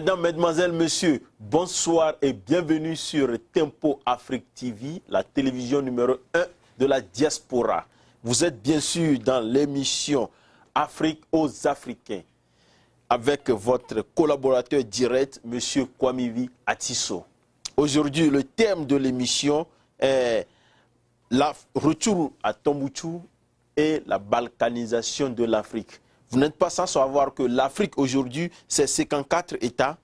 Mesdames, Mesdemoiselles, Messieurs, bonsoir et bienvenue sur Tempo Afrique TV, la télévision numéro 1 de la diaspora. Vous êtes bien sûr dans l'émission Afrique aux Africains avec votre collaborateur direct, M. Kwamivi Atiso. Aujourd'hui, le thème de l'émission est la retour à Tombouchou et la balkanisation de l'Afrique. Vous n'êtes pas sans savoir que l'Afrique aujourd'hui, c'est 54 États,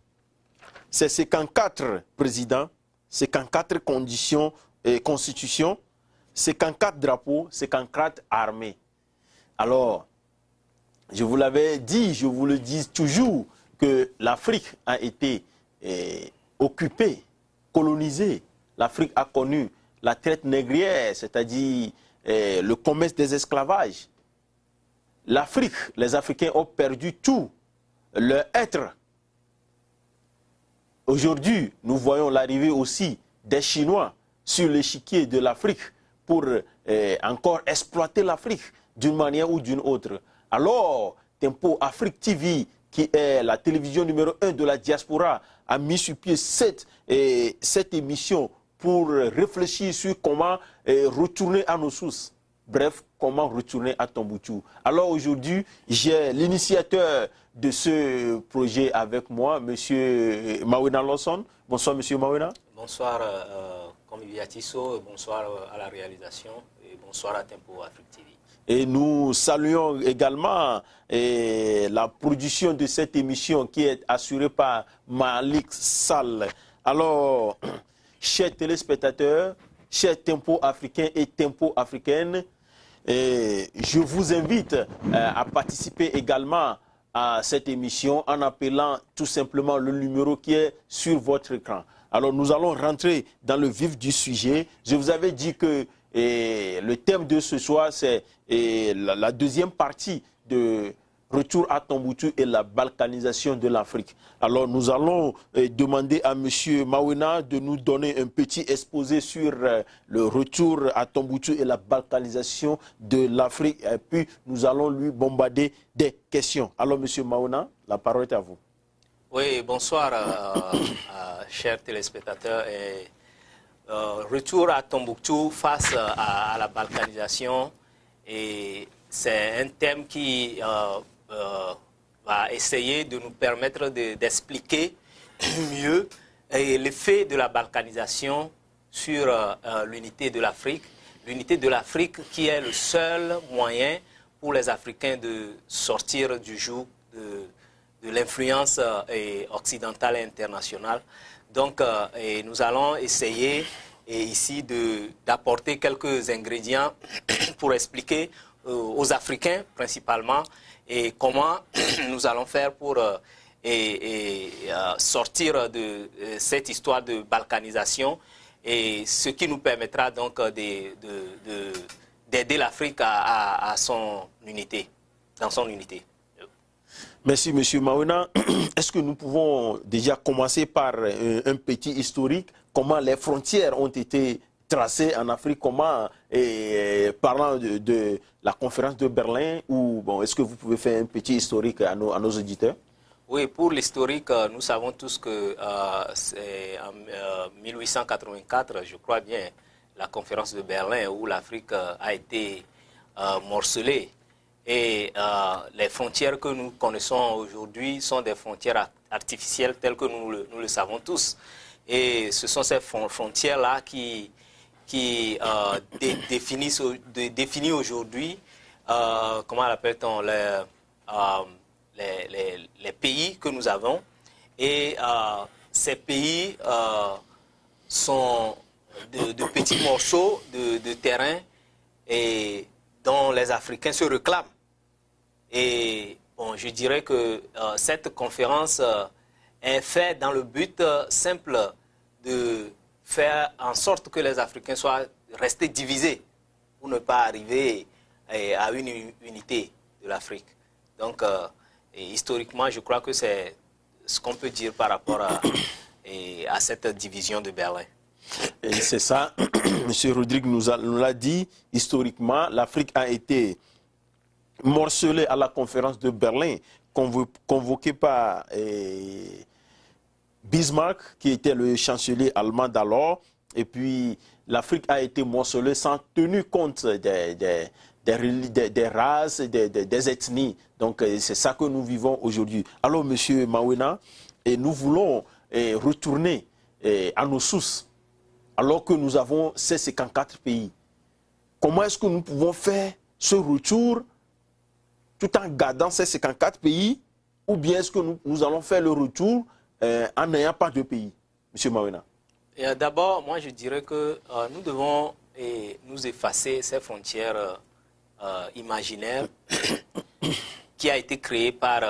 c'est 54 présidents, 54 conditions et constitutions, 54 drapeaux, 54 armées. Alors, je vous l'avais dit, je vous le dis toujours, que l'Afrique a été eh, occupée, colonisée. L'Afrique a connu la traite négrière, c'est-à-dire eh, le commerce des esclavages. L'Afrique, les Africains ont perdu tout, leur être. Aujourd'hui, nous voyons l'arrivée aussi des Chinois sur l'échiquier de l'Afrique pour eh, encore exploiter l'Afrique d'une manière ou d'une autre. Alors, Tempo Afrique TV, qui est la télévision numéro 1 de la diaspora, a mis sur pied cette, eh, émission pour réfléchir sur comment eh, retourner à nos sources. Bref, comment retourner à Tombouctou? Alors aujourd'hui, j'ai l'initiateur de ce projet avec moi, M. Mawena Lawson. Bonsoir, M. Mawena. Bonsoir, euh, Tissot, bonsoir euh, à la réalisation et bonsoir à Tempo Afrique TV. Et nous saluons également eh, la production de cette émission qui est assurée par Malik Sall. Alors, chers téléspectateurs, chers Tempo africains et Tempo africaines, eh, je vous invite euh, à participer également à cette émission en appelant tout simplement le numéro qui est sur votre écran. Alors nous allons rentrer dans le vif du sujet. Je vous avais dit que et le thème de ce soir, c'est la, deuxième partie de Retour à Tombouctou et la balkanisation de l'Afrique. Alors nous allons eh, demander à M. Mawena de nous donner un petit exposé sur eh, le retour à Tombouctou et la balkanisation de l'Afrique. Et puis nous allons lui bombarder des questions. Alors M. Mawena, la parole est à vous. Oui, bonsoir, euh, euh, chers téléspectateurs. Et euh, retour à Tombouctou face à, la balkanisation. Et c'est un thème qui euh, euh, va essayer de nous permettre d'expliquer mieux l'effet de la balkanisation sur l'unité de l'Afrique. L'unité de l'Afrique qui est le seul moyen pour les Africains de sortir du joug de, l'influence occidentale et internationale. Donc, euh, nous allons essayer ici d'apporter quelques ingrédients pour expliquer euh, aux Africains principalement et comment nous allons faire pour euh, et, sortir de cette histoire de balkanisation et ce qui nous permettra donc d'aider de, l'Afrique à, son unité, dans son unité. Merci, M. Mauna. Est-ce que nous pouvons déjà commencer par euh, un, petit historique? Comment les frontières ont été tracées en Afrique? Et, parlant de, la conférence de Berlin, bon, est-ce que vous pouvez faire un petit historique à nos, auditeurs? Oui, pour l'historique, euh, nous savons tous que euh, c'est en 1884, je crois bien, la conférence de Berlin où l'Afrique a été morcelée et euh, les frontières que nous connaissons aujourd'hui sont des frontières artificielles telles que nous le, savons tous. Et ce sont ces frontières-là qui, qui euh, définissent aujourd'hui, euh, comment appelle-t-on, les, les, les, pays que nous avons. Et ces pays sont de, petits morceaux de, terrain et dont les Africains se réclament. Et bon, je dirais que euh, cette conférence euh, est faite dans le but euh, simple de faire en sorte que les Africains soient restés divisés pour ne pas arriver à une unité de l'Afrique. Donc, historiquement, je crois que c'est ce qu'on peut dire par rapport à, cette division de Berlin. C'est ça, M. Rodrigue nous l'a dit, historiquement, l'Afrique a été morcelé à la conférence de Berlin, convoqué par eh, Bismarck, qui était le chancelier allemand d'alors, et puis l'Afrique a été morcelée sans tenir compte des, des, des, races, des, ethnies. Donc c'est ça que nous vivons aujourd'hui. Alors, Monsieur Mawena, nous voulons retourner à nos sources, alors que nous avons ces 54 pays. Comment est-ce que nous pouvons faire ce retour tout en gardant ces 54 pays ou bien est-ce que nous, allons faire le retour euh, en n'ayant pas de pays Monsieur Mawena euh, D'abord, moi je dirais que euh, nous devons nous effacer ces frontières imaginaires qui a été créées par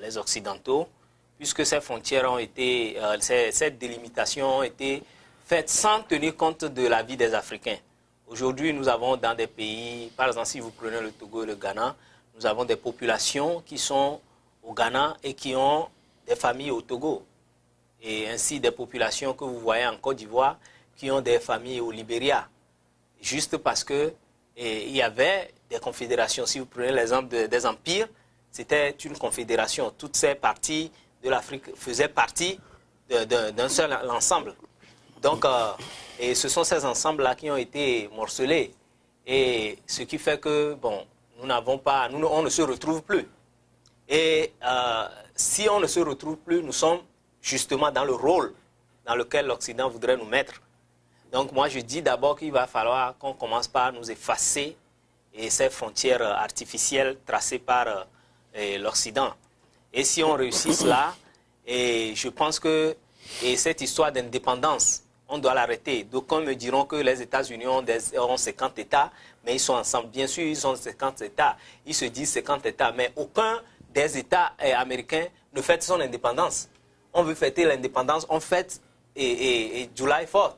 les Occidentaux, puisque ces frontières ont été, cette délimitation ont été faites sans tenir compte de la vie des Africains. Aujourd'hui, nous avons dans des pays, par exemple, si vous prenez le Togo et le Ghana, nous avons des populations qui sont au Ghana et qui ont des familles au Togo. Et ainsi des populations que vous voyez en Côte d'Ivoire qui ont des familles au Libéria. Juste parce que il y avait des confédérations. Si vous prenez l'exemple des empires, c'était une confédération. Toutes ces parties de l'Afrique faisaient partie d'un seul ensemble. Donc, euh, et ce sont ces ensembles-là qui ont été morcelés. Et ce qui fait que, bon, nous n'avons pas, nous, on ne se retrouve plus. Et euh, si on ne se retrouve plus, nous sommes justement dans le rôle dans lequel l'Occident voudrait nous mettre. Donc moi, je dis d'abord qu'il va falloir qu'on commence par nous effacer et ces frontières artificielles tracées par euh, l'Occident. Et si on réussit cela, et je pense que et cette histoire d'indépendance, on doit l'arrêter. D'aucuns me diront que les États-Unis ont, ont, 50 États, mais ils sont ensemble. Bien sûr, ils ont 50 États. Ils se disent 50 États, mais aucun des États eh, américains ne fête son indépendance. On veut fêter l'indépendance, on fête et, July 4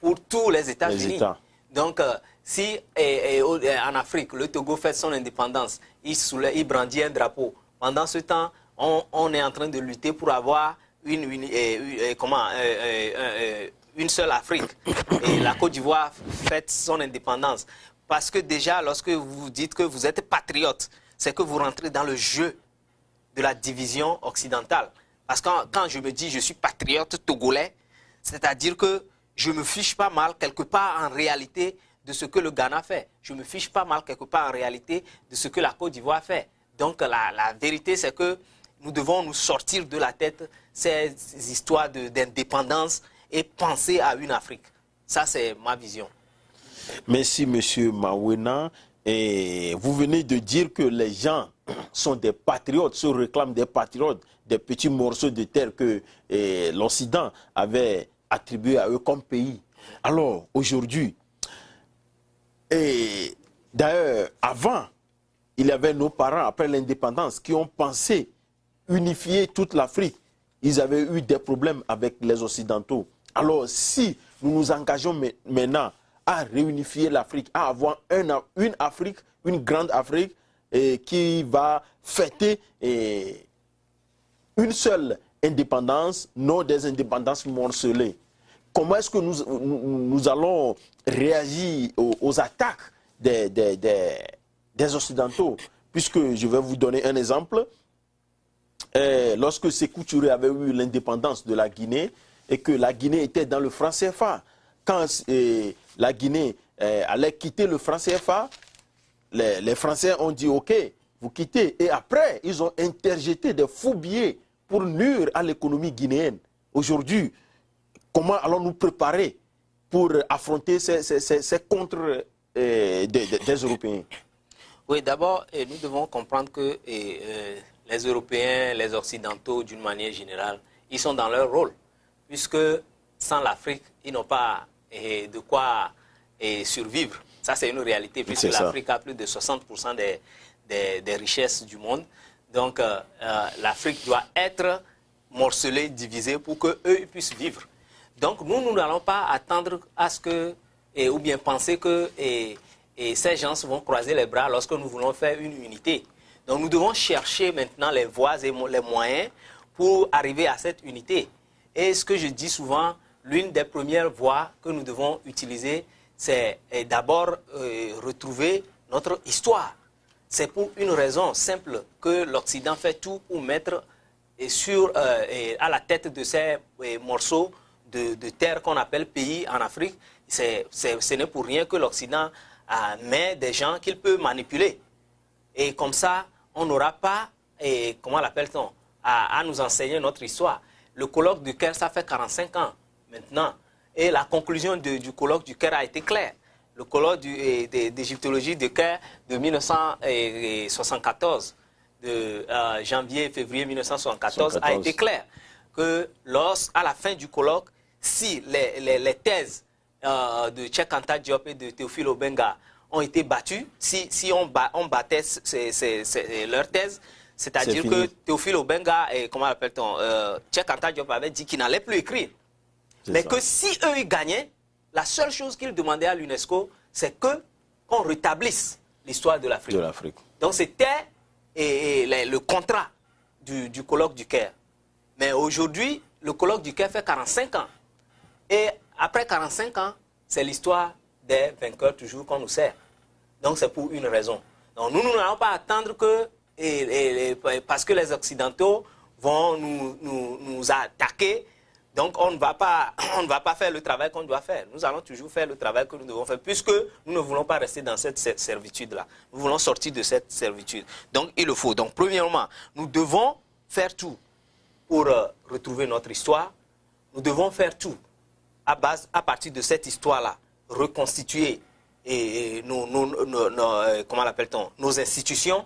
pour tous les États-Unis. Donc, euh, si eh, eh, en Afrique, le Togo fête son indépendance, il, il brandit un drapeau. Pendant ce temps, on, est en train de lutter pour avoir une, comment, une seule Afrique. Et la Côte d'Ivoire fête son indépendance. Parce que déjà, lorsque vous dites que vous êtes patriote, c'est que vous rentrez dans le jeu de la division occidentale. Parce que quand, je me dis je suis patriote togolais, c'est-à-dire que je me fiche pas mal quelque part en réalité de ce que le Ghana fait. Je me fiche pas mal quelque part en réalité de ce que la Côte d'Ivoire fait. Donc la, la vérité, c'est que nous devons nous sortir de la tête ces histoires d'indépendance et penser à une Afrique. Ça, c'est ma vision. Merci, Monsieur Mawena. Et vous venez de dire que les gens sont des patriotes, se réclament des patriotes, des petits morceaux de terre que eh, l'Occident avait attribués à eux comme pays. Alors, aujourd'hui, et d'ailleurs, avant, il y avait nos parents, après l'indépendance, qui ont pensé unifier toute l'Afrique. Ils avaient eu des problèmes avec les Occidentaux. Alors, si nous nous engageons maintenant à réunifier l'Afrique, à avoir une Afrique, une grande Afrique, qui va fêter une seule indépendance, non des indépendances morcelées. Comment est-ce que nous, allons réagir aux, attaques des, des, Occidentaux? Puisque je vais vous donner un exemple. lorsque Sékou Touré avait eu l'indépendance de la Guinée, et que la Guinée était dans le franc CFA. Quand eh, la Guinée eh, allait quitter le franc CFA, les, Français ont dit OK, vous quittez. Et après, ils ont interjeté des faux billets pour nuire à l'économie guinéenne. Aujourd'hui, comment allons-nous préparer pour affronter ces, contre eh, des, Européens? Oui, d'abord, nous devons comprendre que euh, les Européens, les Occidentaux, d'une manière générale, ils sont dans leur rôle puisque sans l'Afrique, ils n'ont pas de quoi survivre. Ça, c'est une réalité, puisque l'Afrique a plus de 60% des, des, richesses du monde. Donc, euh, euh, l'Afrique doit être morcelée, divisée pour qu'eux puissent vivre. Donc, nous, nous n'allons pas attendre à ce que, et, ou bien penser que et, ces gens vont croiser les bras lorsque nous voulons faire une unité. Donc, nous devons chercher maintenant les voies et les moyens pour arriver à cette unité. Et ce que je dis souvent, l'une des premières voies que nous devons utiliser, c'est d'abord euh, retrouver notre histoire. C'est pour une raison simple que l'Occident fait tout pour mettre sur, à la tête de ces morceaux de, terre qu'on appelle pays en Afrique, ce n'est pour rien que l'Occident met des gens qu'il peut manipuler. Et comme ça, on n'aura pas, comment l'appelle-t-on, à, nous enseigner notre histoire. Le colloque du Caire, ça fait 45 ans maintenant. Et la conclusion du colloque du Caire a été claire. Le colloque d'égyptologie du Caire de 1974, de euh, janvier février 1974, a été clair que à la fin du colloque, si les, thèses euh, de Anta Diop et de Théophile Obenga ont été battues, si, si on, battait leurs thèses, c'est-à-dire que Théophile Obenga et comment appelle-t-on, euh, Diop avait dit qu'il n'allait plus écrire. Mais que si eux ils gagnaient, la seule chose qu'ils demandaient à l'UNESCO, c'est que qu'on rétablisse l'histoire de l'Afrique. Donc c'était le contrat du, du colloque du Caire. Mais aujourd'hui, le colloque du Caire fait 45 ans. Et après 45 ans, c'est l'histoire des vainqueurs toujours qu'on nous sert. Donc c'est pour une raison. Donc nous, nous n'allons pas attendre que, parce que les Occidentaux vont nous, nous, attaquer, donc on ne, va pas, on ne va pas faire le travail qu'on doit faire. Nous allons toujours faire le travail que nous devons faire, puisque nous ne voulons pas rester dans cette servitude-là. Nous voulons sortir de cette servitude. Donc il le faut. Donc premièrement, nous devons faire tout pour euh, retrouver notre histoire. Nous devons faire tout à, base, à partir de cette histoire-là, reconstituer et, nos, euh, comment l'appelle-t-on, nos institutions.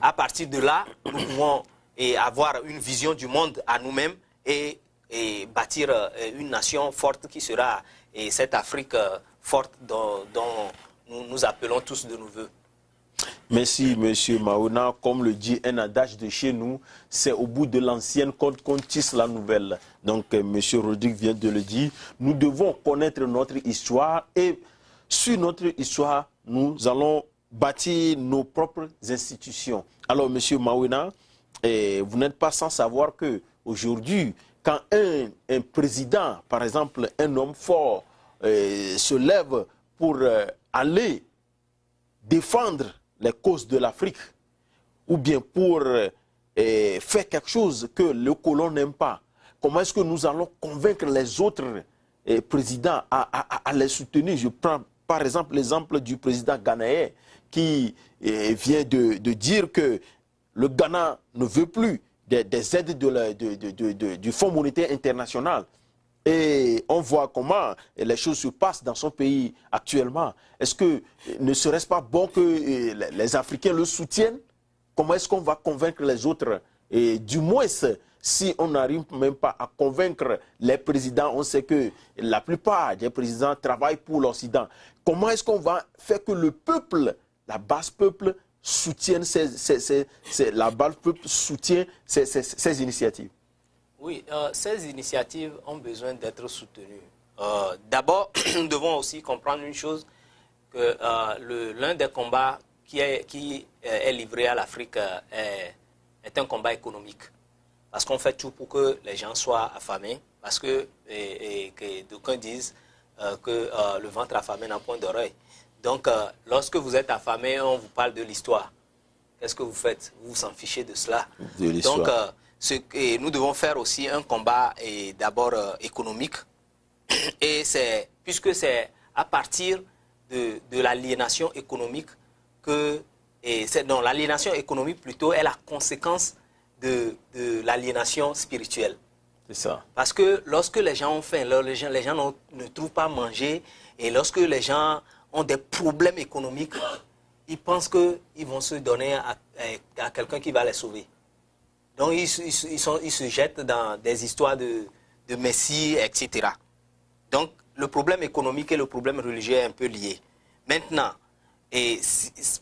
À partir de là, nous pouvons et avoir une vision du monde à nous-mêmes et, bâtir euh, une nation forte qui sera et cette Afrique euh, forte dont, nous, nous appelons tous de nos voeux. Merci, Monsieur Mauna. Comme le dit un adage de chez nous, c'est au bout de l'ancienne compte qu'on tisse la nouvelle. Donc, euh, Monsieur Rodrigue vient de le dire. Nous devons connaître notre histoire et sur notre histoire, nous allons bâtir nos propres institutions. Alors, Monsieur Mauna, eh, vous n'êtes pas sans savoir que aujourd'hui, quand un, président, par exemple, un homme fort, eh, se lève pour euh, aller défendre les causes de l'Afrique, ou bien pour euh, faire quelque chose que le colon n'aime pas, comment est-ce que nous allons convaincre les autres euh, présidents à, les soutenir? Je prends par exemple l'exemple du président ghanéen qui euh, vient de, dire que le Ghana ne veut plus des, aides du Fonds monétaire international. Et on voit comment les choses se passent dans son pays actuellement. Est-ce que ne serait-ce pas bon que euh, les Africains le soutiennent? Comment est-ce qu'on va convaincre les autres? Et du moins, si on n'arrive même pas à convaincre les présidents, on sait que la plupart des présidents travaillent pour l'Occident. Comment est-ce qu'on va faire que le peuple, la base peuple, soutienne ces, la base peuple soutient ces initiatives oui, euh, ces initiatives ont besoin d'être soutenues. Euh, d'abord, nous devons aussi comprendre une chose, que euh, l'un des combats qui est, qui est livré à l'Afrique est, est, un combat économique. Parce qu'on fait tout pour que les gens soient affamés, parce que, que d'aucuns disent que le ventre affamé n'a point d'oreille. Donc, lorsque vous êtes affamé, on vous parle de l'histoire. Qu'est-ce que vous faites? Vous vous en fichez de cela. De Donc, et nous devons faire aussi un combat d'abord euh, économique. Et c'est puisque c'est à partir de, de l'aliénation économique que et c'est non l'aliénation économique plutôt est la conséquence de, de l'aliénation spirituelle. C'est ça. Parce que lorsque les gens ont faim, les gens, les gens ne trouvent pas à manger, et lorsque les gens ont des problèmes économiques, ils pensent qu'ils vont se donner à, quelqu'un qui va les sauver. Donc ils, se jettent dans des histoires de, Messie, etc. Donc le problème économique et le problème religieux est un peu lié. Maintenant, et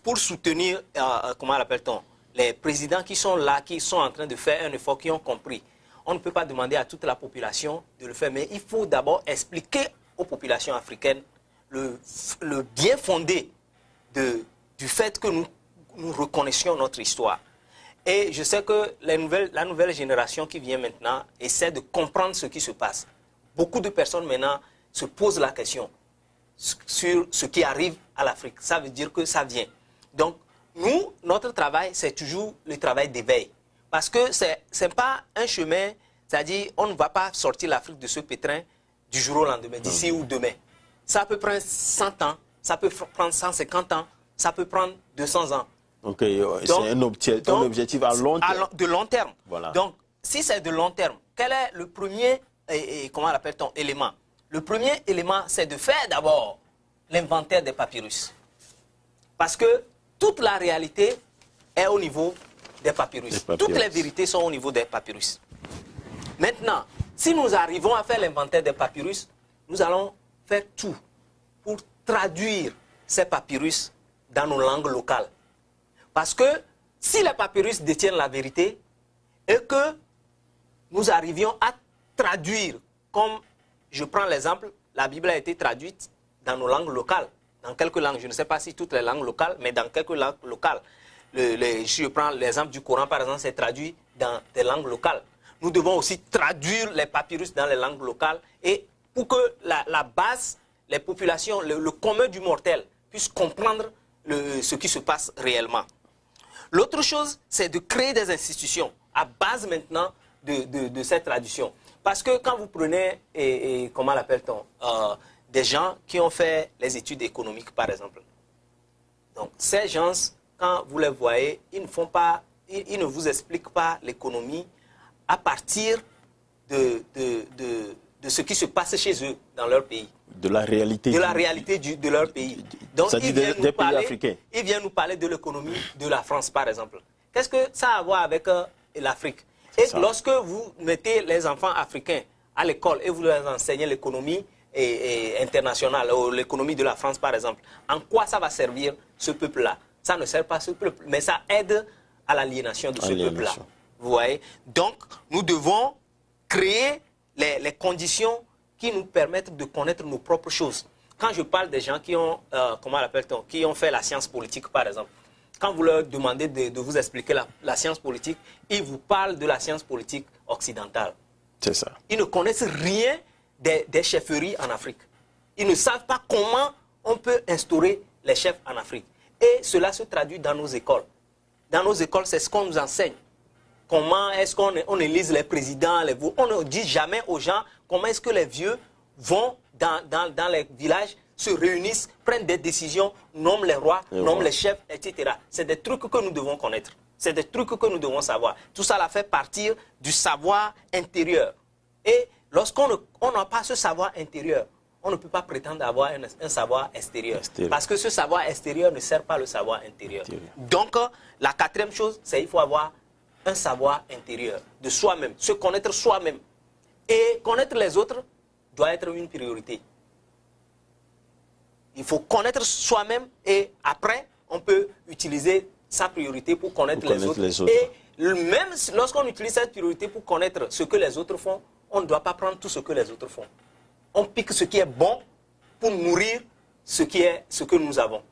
pour soutenir, euh, euh, comment l'appelle-t-on, les présidents qui sont là, qui sont en train de faire un effort, qui ont compris, on ne peut pas demander à toute la population de le faire, mais il faut d'abord expliquer aux populations africaines le, bien fondé du fait que nous, nous reconnaissions notre histoire. Et je sais que la nouvelle génération qui vient maintenant essaie de comprendre ce qui se passe. Beaucoup de personnes maintenant se posent la question sur ce qui arrive à l'Afrique. Ça veut dire que ça vient. Donc, nous, notre travail, c'est toujours le travail d'éveil. Parce que ce n'est pas un chemin, c'est-à-dire on ne va pas sortir l'Afrique de ce pétrin du jour au lendemain, d'ici ou demain. Ça peut prendre 100 ans, ça peut prendre 150 ans, ça peut prendre 200 ans. Euh, c'est un, objectif à long terme. de long terme. Voilà. Donc, si c'est de long terme, quel est le premier, et, comment l'appelle-t-on, élément? Le premier élément, c'est de faire d'abord l'inventaire des papyrus. Parce que toute la réalité est au niveau des papyrus. Toutes les vérités sont au niveau des papyrus. Maintenant, si nous arrivons à faire l'inventaire des papyrus, nous allons faire tout pour traduire ces papyrus dans nos langues locales. Parce que si les papyrus détiennent la vérité et que nous arrivions à traduire, comme je prends l'exemple, la Bible a été traduite dans nos langues locales, dans quelques langues, je ne sais pas si toutes les langues locales, mais dans quelques langues locales. Le, je prends l'exemple du Coran, par exemple, c'est traduit dans des langues locales. Nous devons aussi traduire les papyrus dans les langues locales et pour que la, base, les populations, le, commun du mortel puisse comprendre ce qui se passe réellement. L'autre chose, c'est de créer des institutions à base maintenant de, cette tradition. Parce que quand vous prenez, et, comment l'appelle-t-on, euh, des gens qui ont fait les études économiques, par exemple. Donc, ces gens, quand vous les voyez, ils ne, font pas, ils, ne vous expliquent pas l'économie à partir de, de, ce qui se passe chez eux, dans leur pays. De la réalité. De la réalité de leur pays. Donc, ils viennent, des, pays africains. ils viennent nous parler de l'économie de la France, par exemple. Qu'est-ce que ça a à voir avec euh, l'Afrique? Et lorsque vous mettez les enfants africains à l'école et vous leur enseignez l'économie internationale, ou l'économie de la France, par exemple, en quoi ça va servir ce peuple-là? Ça ne sert pas ce peuple, mais ça aide à l'aliénation de ce peuple-là. Vous voyez? Donc, nous devons créer les, conditions qui nous permettent de connaître nos propres choses. Quand je parle des gens qui ont, euh, comment l'appelle-t-on, qui ont fait la science politique, par exemple, quand vous leur demandez de, vous expliquer la, science politique, ils vous parlent de la science politique occidentale. C'est ça. Ils ne connaissent rien des, des, chefferies en Afrique. Ils ne savent pas comment on peut instaurer les chefs en Afrique. Et cela se traduit dans nos écoles. Dans nos écoles, c'est ce qu'on nous enseigne. Comment est-ce qu'on on élise les présidents les, On ne dit jamais aux gens comment est-ce que les vieux vont dans, dans, les villages, se réunissent, prennent des décisions, nomment les rois, nomment les chefs, etc. C'est des trucs que nous devons connaître. C'est des trucs que nous devons savoir. Tout ça la fait partir du savoir intérieur. Et lorsqu'on n'a pas ce savoir intérieur, on ne peut pas prétendre avoir un, savoir extérieur. Parce que ce savoir extérieur ne sert pas le savoir intérieur. Donc, la quatrième chose, c'est qu'il faut avoir un savoir intérieur de soi-même, se connaître soi-même. Et connaître les autres doit être une priorité. Il faut connaître soi-même et après, on peut utiliser sa priorité pour connaître, les, autres. Et même lorsqu'on utilise cette priorité pour connaître ce que les autres font, on ne doit pas prendre tout ce que les autres font. On pique ce qui est bon pour nourrir ce, qui est, ce que nous avons.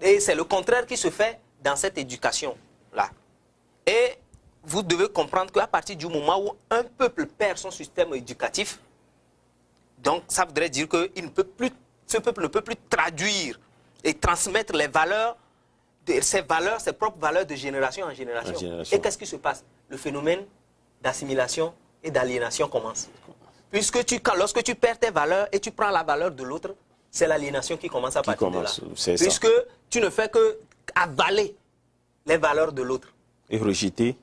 Et c'est le contraire qui se fait dans cette éducation-là. Et vous devez comprendre qu'à partir du moment où un peuple perd son système éducatif, donc ça voudrait dire que ne peut plus, ce peuple ne peut plus traduire et transmettre les valeurs, ses valeurs, ses propres valeurs de génération en génération. Et qu'est-ce qui se passe? Le phénomène d'assimilation et d'aliénation commence. Puisque tu, lorsque tu perds tes valeurs et tu prends la valeur de l'autre, c'est l'aliénation qui commence à partir de là. Puisque tu ne fais que avaler les valeurs de l'autre et rejeter.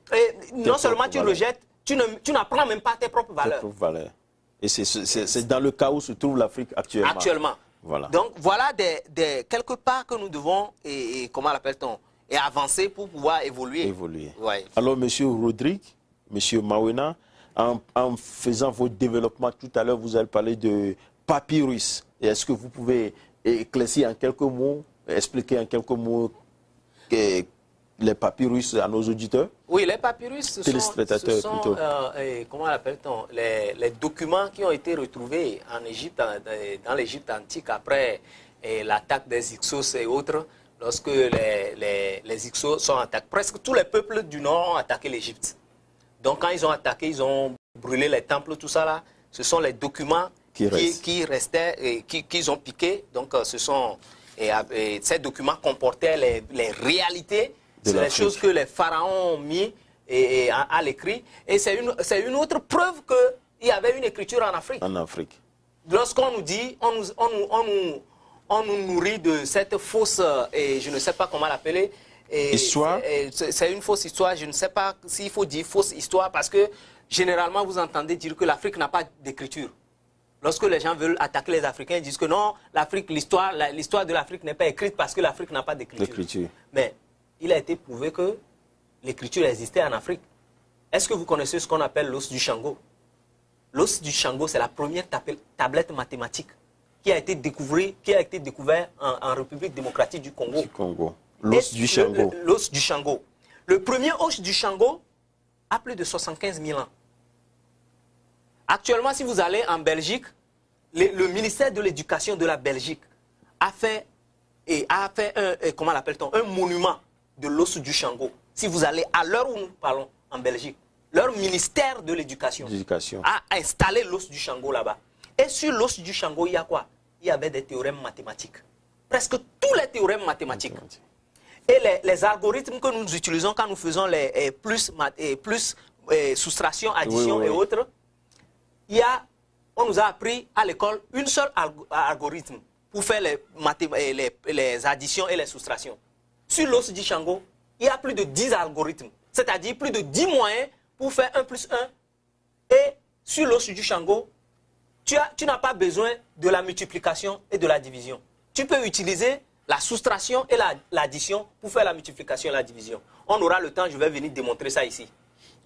non seulement tu rejettes, tu n'apprends même pas tes propres valeurs. Tes propres valeurs. Et c'est dans le cas où se trouve l'Afrique actuellement. Actuellement. Voilà. Donc voilà des, quelques pas que nous devons, et, comment l'appelle-t-on, et avancer pour pouvoir évoluer. Évoluer. Alors, Monsieur Rodrigue, Monsieur Mawena, en, en, faisant vos développements tout à l'heure, vous avez parlé de papyrus. Est-ce que vous pouvez éclaircir en quelques mots, expliquer en quelques mots les papyrus à nos auditeurs? Oui, les papyrus, ce sont, euh, comment l'appelle-t-on les, documents qui ont été retrouvés en Égypte, dans l'Égypte antique après l'attaque des Ixos et autres, lorsque les, les, les Ixos sont attaqués. Presque tous les peuples du Nord ont attaqué l'Égypte. Donc quand ils ont attaqué, ils ont brûlé les temples, tout ça là. Ce sont les documents qui, qui, restaient et qu'ils ont piqués. Donc euh, ce sont, et, ces documents comportaient les, les réalités c'est les choses que les pharaons ont mis et, à, l'écrit. Et c'est une, une autre preuve qu'il y avait une écriture en Afrique. En Afrique. Lorsqu'on nous dit, on nous, on nous, on nous, on nous nourrit de cette fausse, et je ne sais pas comment l'appeler, histoire C'est une fausse histoire. Je ne sais pas s'il faut dire fausse histoire parce que généralement vous entendez dire que l'Afrique n'a pas d'écriture. Lorsque les gens veulent attaquer les Africains, ils disent que non, l'Afrique, l'histoire, l'histoire de l'Afrique n'est pas écrite parce que l'Afrique n'a pas d'écriture. Mais il a été prouvé que l'écriture existait en Afrique. Est-ce que vous connaissez ce qu'on appelle l'os du Shango? L'os du Shango, c'est la première tablette mathématique qui a été découverte, qui a été découvert en, République démocratique du Congo. Du Congo. L'os du Shango. L'os du Shango. Le premier os du Shango a plus de 75 000 ans. Actuellement, si vous allez en Belgique, le, ministère de l'Éducation de la Belgique a fait, et a fait un, comment l'appelle-t-on, un monument de l'os du Shango. Si vous allez à l'heure où nous parlons en Belgique, leur ministère de l'Éducation a installé l'os du Shango là-bas. Et sur l'os du Shango, il y a quoi? Il y avait des théorèmes mathématiques. Presque tous les théorèmes mathématiques. Et les, algorithmes que nous utilisons quand nous faisons les eh, plus, eh, plus eh, soustraction, addition et autres, il y a, on nous a appris à l'école une seule algorithme pour faire les, les, les, additions et les soustractions. Sur l'os du Shango, il y a plus de 10 algorithmes, c'est-à-dire plus de 10 moyens pour faire 1 plus 1. Et sur l'os du Shango, tu n'as tu pas besoin de la multiplication et de la division. Tu peux utiliser la soustraction et l'addition pour faire la multiplication et la division. On aura le temps, je vais venir démontrer ça ici.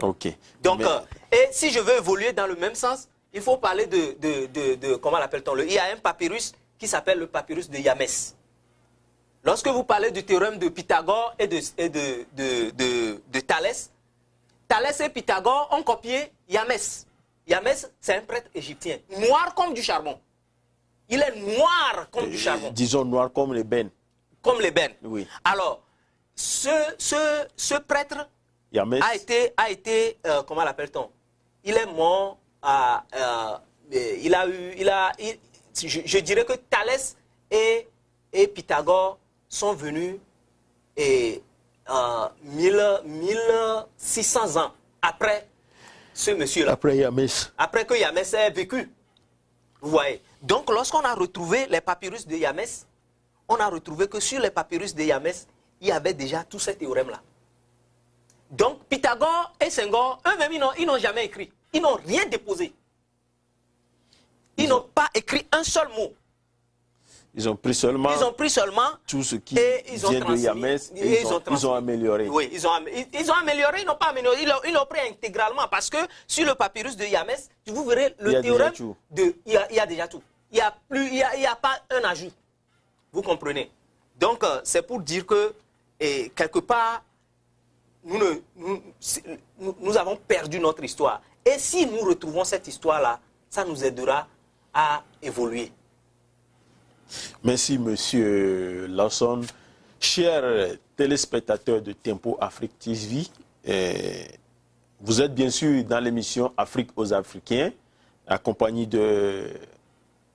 Ok. Donc, euh, et si je veux évoluer dans le même sens, il faut parler de, de, de, comment l'appelle-t-on Il y a un papyrus qui s'appelle le papyrus de Yamès. Lorsque vous parlez du théorème de Pythagore et de, et de, de, Thalès, Thalès et Pythagore ont copié Yamès. Yamès, c'est un prêtre égyptien, noir comme du charbon. Il est noir comme du charbon. Disons noir comme les bennes. Comme les bennes. Oui. Alors, ce, ce, ce prêtre a été, a été euh, comment l'appelle-t-on? Il est mort à, euh, il a eu, il a, je, dirais que Thalès et, et Pythagore sont venus et, euh, 1600 ans après ce monsieur-là. Après Yamès. Après que Yamès ait vécu. Vous voyez donc, lorsqu'on a retrouvé les papyrus de Yamès, on a retrouvé que sur les papyrus de Yamès, il y avait déjà tous ces théorèmes-là. Donc, Pythagore et Senghor, eux-mêmes, ils n'ont jamais écrit. Ils n'ont rien déposé. Ils n'ont pas écrit un seul mot. Ils ont pris seulement, ils ont pris seulement tout ce qui vient de Yamès et, ils, ont, amélioré. Oui, ils ont, ils, ont amélioré, ils n'ont pas amélioré, ils l'ont pris intégralement parce que sur le papyrus de Yamès, vous verrez le théorème de... Il y, a, il y a déjà tout. Il n'y a, plus, il y a, pas un ajout. Vous comprenez? Donc, euh, c'est pour dire que, et, quelque part, nous, nous, nous, avons perdu notre histoire. Et si nous retrouvons cette histoire-là, ça nous aidera à évoluer. Merci, Monsieur Lawson. Chers téléspectateurs de Tempo Afrique TV, vous êtes bien sûr dans l'émission Afrique aux Africains, accompagné de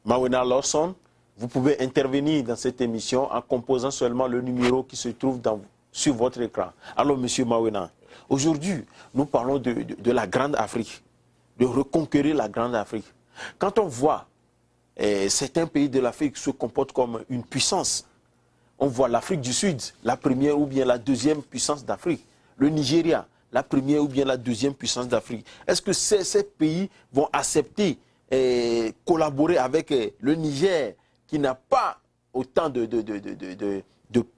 Mawena Lawson. Vous pouvez intervenir dans cette émission en composant seulement le numéro qui se trouve sur votre écran. Alors, Monsieur Mawena, aujourd'hui, nous parlons de la Grande Afrique, de reconquérir la Grande Afrique. Quand on voit certains pays de l'Afrique se comportent comme une puissance. On voit l'Afrique du Sud, la première ou bien la deuxième puissance d'Afrique. Le Nigeria, la première ou bien la deuxième puissance d'Afrique. Est-ce que ces, pays vont accepter et collaborer avec euh, le Niger, qui n'a pas autant de,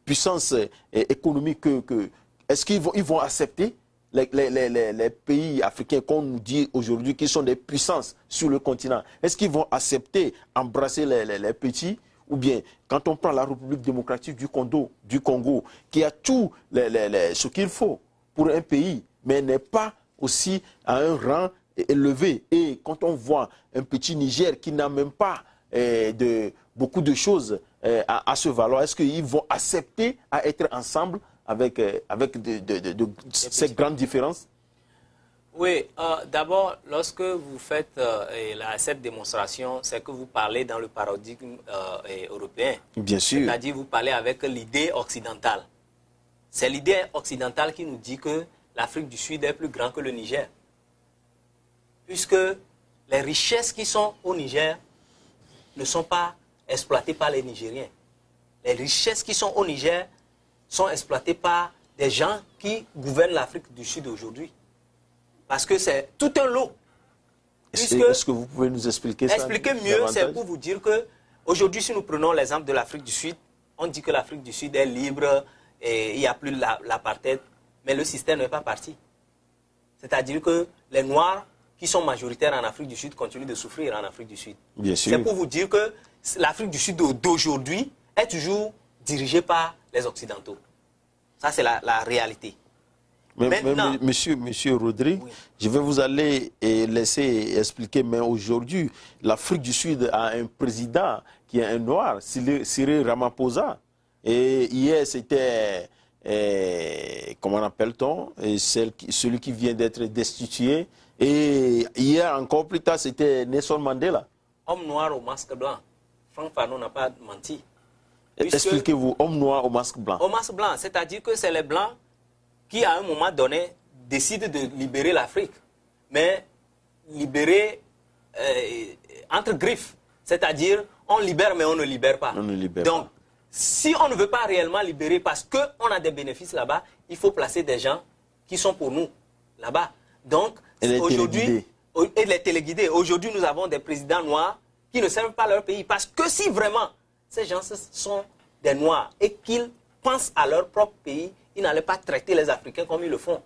puissance euh, économique que... Est-ce qu'ils vont, ils vont accepter les, pays africains qu'on nous dit aujourd'hui qui sont des puissances sur le continent, est-ce qu'ils vont accepter embrasser les, petits ou bien quand on prend la République démocratique du Congo, du Congo qui a tout ce qu'il faut pour un pays, mais n'est pas aussi à un rang élevé. Et quand on voit un petit Niger qui n'a même pas eh, de, beaucoup de choses eh, à, à se valoir, est-ce qu'ils vont accepter à être ensemble avec, euh, avec de, ces grandes différences Oui, euh, d'abord, lorsque vous faites euh, cette démonstration, c'est que vous parlez dans le paradigme européen. Bien sûr. C'est-à-dire vous parlez avec l'idée occidentale. C'est l'idée occidentale qui nous dit que l'Afrique du Sud est plus grand que le Niger. Puisque les richesses qui sont au Niger ne sont pas exploitées par les Nigériens. Les richesses qui sont au Niger sont exploitées par des gens qui gouvernent l'Afrique du Sud aujourd'hui. Parce que c'est tout un lot. Est-ce que vous pouvez nous expliquer ça Expliquer mieux, c'est pour vous dire que aujourd'hui, si nous prenons l'exemple de l'Afrique du Sud, on dit que l'Afrique du Sud est libre et il n'y a plus l'apartheid, mais le système n'est pas parti. C'est-à-dire que les Noirs qui sont majoritaires en Afrique du Sud continuent de souffrir en Afrique du Sud. Bien sûr. C'est pour vous dire que l'Afrique du Sud d'aujourd'hui est toujours dirigée par les Occidentaux. Ça, c'est la, réalité. monsieur, monsieur Rodrigue, je vais vous aller et laisser expliquer, mais aujourd'hui, l'Afrique du Sud a un président qui est un noir, Cyril Ramaphosa. Et hier, c'était, eh, comment appelle-t-on, celui qui vient d'être destitué. Et hier, encore plus tard, c'était Nelson Mandela. Homme noir au masque blanc. Franck Fanon n'a pas menti. Expliquez-vous, homme noir au masque blanc. Au masque blanc, c'est-à-dire que c'est les blancs qui, à un moment donné, décident de libérer l'Afrique. Mais libérer euh, entre griffes. C'est-à-dire, on libère, mais on ne libère pas. On ne libère Donc, si on ne veut pas réellement libérer parce qu'on a des bénéfices là-bas, il faut placer des gens qui sont pour nous là-bas. Donc, aujourd'hui, et les téléguidés. Aujourd'hui, nous avons des présidents noirs qui ne servent pas leur pays. Parce que si vraiment ces gens sont des Noirs et qu'ils pensent à leur propre pays, ils n'allaient pas traiter les Africains comme ils le font.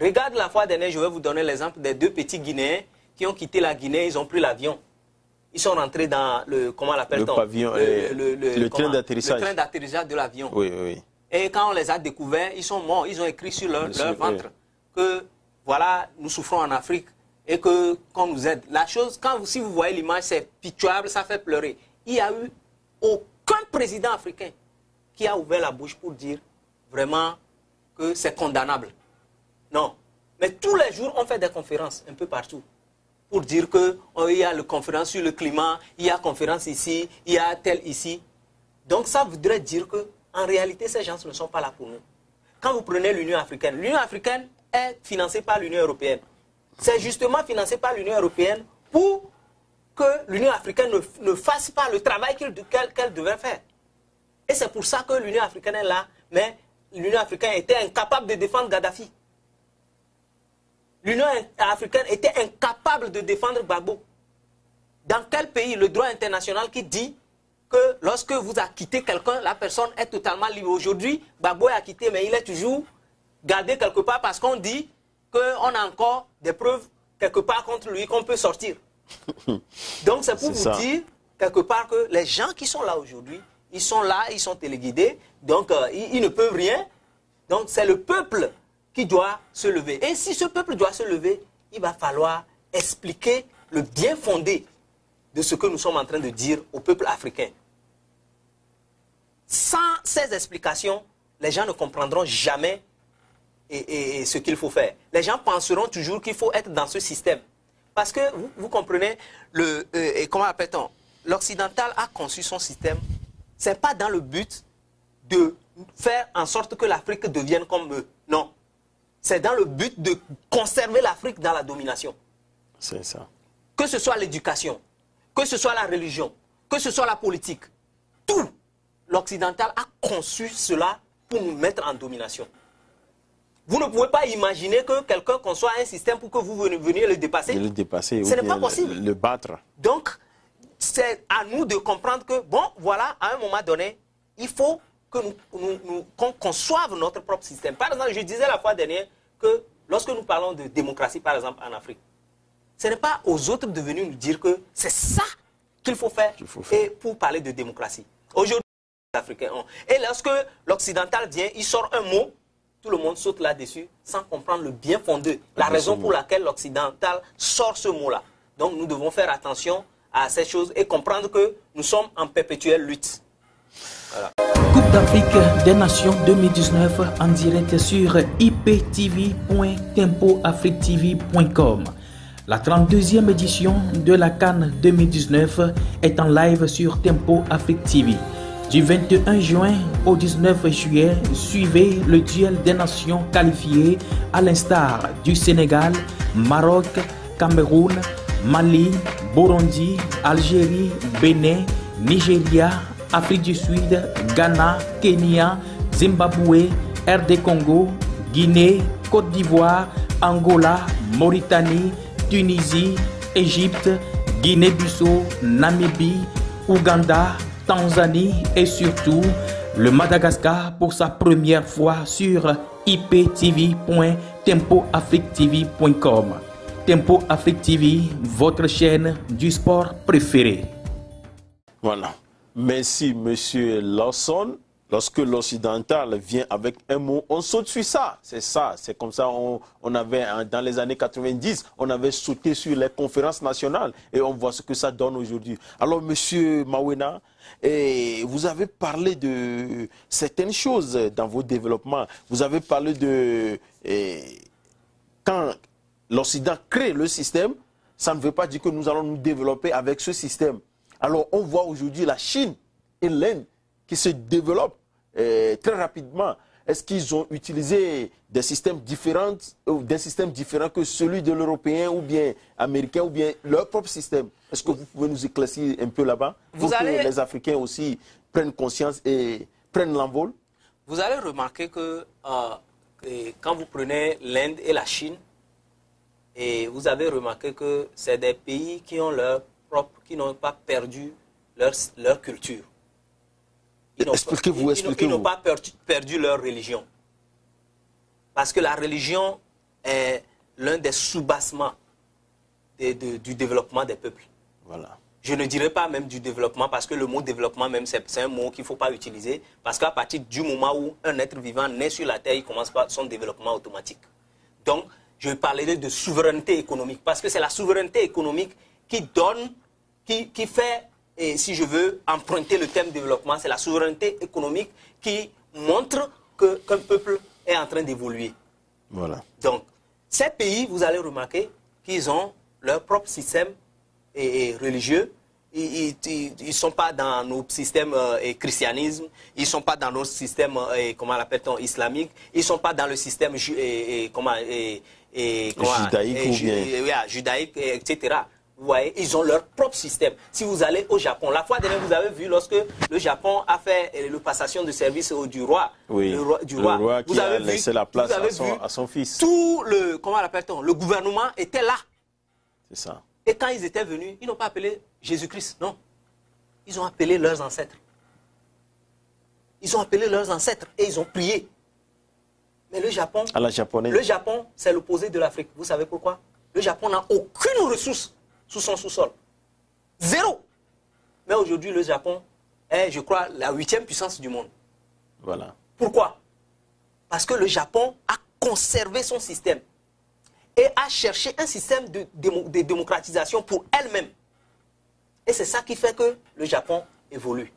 Regarde la fois dernière, je vais vous donner l'exemple des deux petits Guinéens qui ont quitté la Guinée, ils ont pris l'avion. Ils sont rentrés dans le, comment l'appelle-t-on? Le, le, train d'atterrissage. Le train d'atterrissage de l'avion. Oui, oui. Et quand on les a découverts, ils sont morts. Ils ont écrit sur leur, ventre que, voilà, nous souffrons en Afrique et que qu'on nous aide. La chose, quand si vous voyez l'image, c'est pitoyable, ça fait pleurer. Il y a eu aucun président africain qui a ouvert la bouche pour dire vraiment que c'est condamnable. Non. Mais tous les jours, on fait des conférences un peu partout pour dire qu'il oh, y a une conférence sur le climat, il y a conférence ici, il y a tel ici. Donc ça voudrait dire que en réalité, ces gens ne sont pas là pour nous. Quand vous prenez l'Union africaine, l'Union africaine est financée par l'Union européenne. C'est justement financé par l'Union européenne pour que l'Union africaine ne, fasse pas le travail qu'elle devait faire. Et c'est pour ça que l'Union africaine est là, mais l'Union africaine était incapable de défendre Gaddafi. L'Union africaine était incapable de défendre Gbagbo. Dans quel pays le droit international qui dit que lorsque vous acquittez quelqu'un, la personne est totalement libre? Aujourd'hui, Gbagbo est acquitté, mais il est toujours gardé quelque part parce qu'on dit qu'on a encore des preuves quelque part contre lui qu'on peut sortir. Donc c'est pour vous dire quelque part que les gens qui sont là aujourd'hui, ils sont là, ils sont téléguidés, donc euh, ils, ne peuvent rien. Donc c'est le peuple qui doit se lever. Et si ce peuple doit se lever, il va falloir expliquer le bien fondé de ce que nous sommes en train de dire au peuple africain. Sans ces explications, les gens ne comprendront jamais et ce qu'il faut faire. Les gens penseront toujours qu'il faut être dans ce système. Parce que vous, comprenez, le, euh, comment appelle-t-on? L'occidental a conçu son système. Ce n'est pas dans le but de faire en sorte que l'Afrique devienne comme eux. Non. C'est dans le but de conserver l'Afrique dans la domination. C'est ça. Que ce soit l'éducation, que ce soit la religion, que ce soit la politique, tout l'occidental a conçu cela pour nous mettre en domination. Vous ne pouvez pas imaginer que quelqu'un conçoit un système pour que vous veniez le dépasser. Le dépasser, Ce n'est pas possible. Le, battre. Donc, c'est à nous de comprendre que, bon, voilà, à un moment donné, il faut que nous, nous, qu'on conçoive notre propre système. Par exemple, je disais la fois dernière que lorsque nous parlons de démocratie, par exemple, en Afrique, ce n'est pas aux autres de venir nous dire que c'est ça qu'il faut faire, Et pour parler de démocratie. Aujourd'hui, les Africains ont. Et lorsque l'occidental vient, il sort un mot tout le monde saute là-dessus sans comprendre le bien fondé, la raison pour laquelle l'occidental sort ce mot-là. Donc nous devons faire attention à ces choses et comprendre que nous sommes en perpétuelle lutte. Coupe d'Afrique des Nations 2019 en direct sur iptv.tempoafrictv.com. La 32e édition de la Cannes 2019 est en live sur Tempo Afrique TV Du 21 juin au 19 juillet, suivez le duel des nations qualifiées à l'instar du Sénégal, Maroc, Cameroun, Mali, Burundi, Algérie, Bénin, Nigeria, Afrique du Sud, Ghana, Kenya, Zimbabwe, RD Congo, Guinée, Côte d'Ivoire, Angola, Mauritanie, Tunisie, Égypte, Guinée-Bissau, Namibie, Ouganda, Tanzanie et surtout le Madagascar pour sa première fois sur iptv.tempoafrictv.com. Tempo Afrique TV, votre chaîne du sport préféré. Voilà. Merci, monsieur Lawson. Lorsque l'occidental vient avec un mot, on saute sur ça. C'est ça. C'est comme ça. On, avait, dans les années 90, on avait sauté sur les conférences nationales et on voit ce que ça donne aujourd'hui. Alors, monsieur Mawena, et vous avez parlé de certaines choses dans vos développements. Vous avez parlé de quand l'Occident crée le système, ça ne veut pas dire que nous allons nous développer avec ce système. Alors on voit aujourd'hui la Chine et l'Inde qui se développent euh, très rapidement. Est-ce qu'ils ont utilisé des systèmes différents, ou des systèmes différents que celui de l'européen ou bien américain ou bien leur propre système? Est-ce que vous pouvez nous éclaircir un peu là-bas pour que les Africains aussi prennent conscience et prennent l'envol? Vous allez remarquer que euh, quand vous prenez l'Inde et la Chine, et vous avez remarqué que c'est des pays qui ont leur propre, qui n'ont pas perdu leur, leur culture. Expliquez-vous, expliquez-vous. Ils n'ont pas perdu, perdu, leur religion. Parce que la religion est l'un des sous-bassements de, de, du développement des peuples. Voilà. Je ne dirais pas même du développement, parce que le mot développement même, c'est un mot qu'il ne faut pas utiliser. Parce qu'à partir du moment où un être vivant naît sur la Terre, il commence par son développement automatique. Donc, je parlerai de souveraineté économique, parce que c'est la souveraineté économique qui donne, qui, qui fait, et si je veux emprunter le thème développement, c'est la souveraineté économique qui montre qu'un peuple est en train d'évoluer. Voilà. Donc, ces pays, vous allez remarquer qu'ils ont leur propre système et, et religieux. Ils ne sont pas dans nos systèmes euh, et christianisme, ils ne sont pas dans nos systèmes, euh, comment l'appelle-t-on, islamique, ils ne sont pas dans le système et, et, comment, et, et, comment, judaïque et, ou bien et- ouais, judaïque, et etc. Vous voyez, ils ont leur propre système. Si vous allez au Japon, la fois dernière, vous avez vu lorsque le Japon a fait euh, le passation de service au, du roi, Oui. le roi, du Le roi, vous qui a avez vu- laissé la place vous à son- à son fils. Tout le, comment l'appelle-t-on, le gouvernement était là. C'est ça. Et quand ils étaient venus, ils n'ont pas appelé Jésus-Christ, non. Ils ont appelé leurs ancêtres. Ils ont appelé leurs ancêtres et ils ont prié. Mais le Japon, À la japonaise. le Japon, c'est l'opposé de l'Afrique. Vous savez pourquoi? Le Japon n'a aucune ressource sous son sous-sol. Zéro. Mais aujourd'hui, le Japon est, je crois, la huitième puissance du monde. Voilà. Pourquoi? Parce que le Japon a conservé son système et a cherché un système de, démo- de démocratisation pour elle-même. Et c'est ça qui fait que le Japon évolue.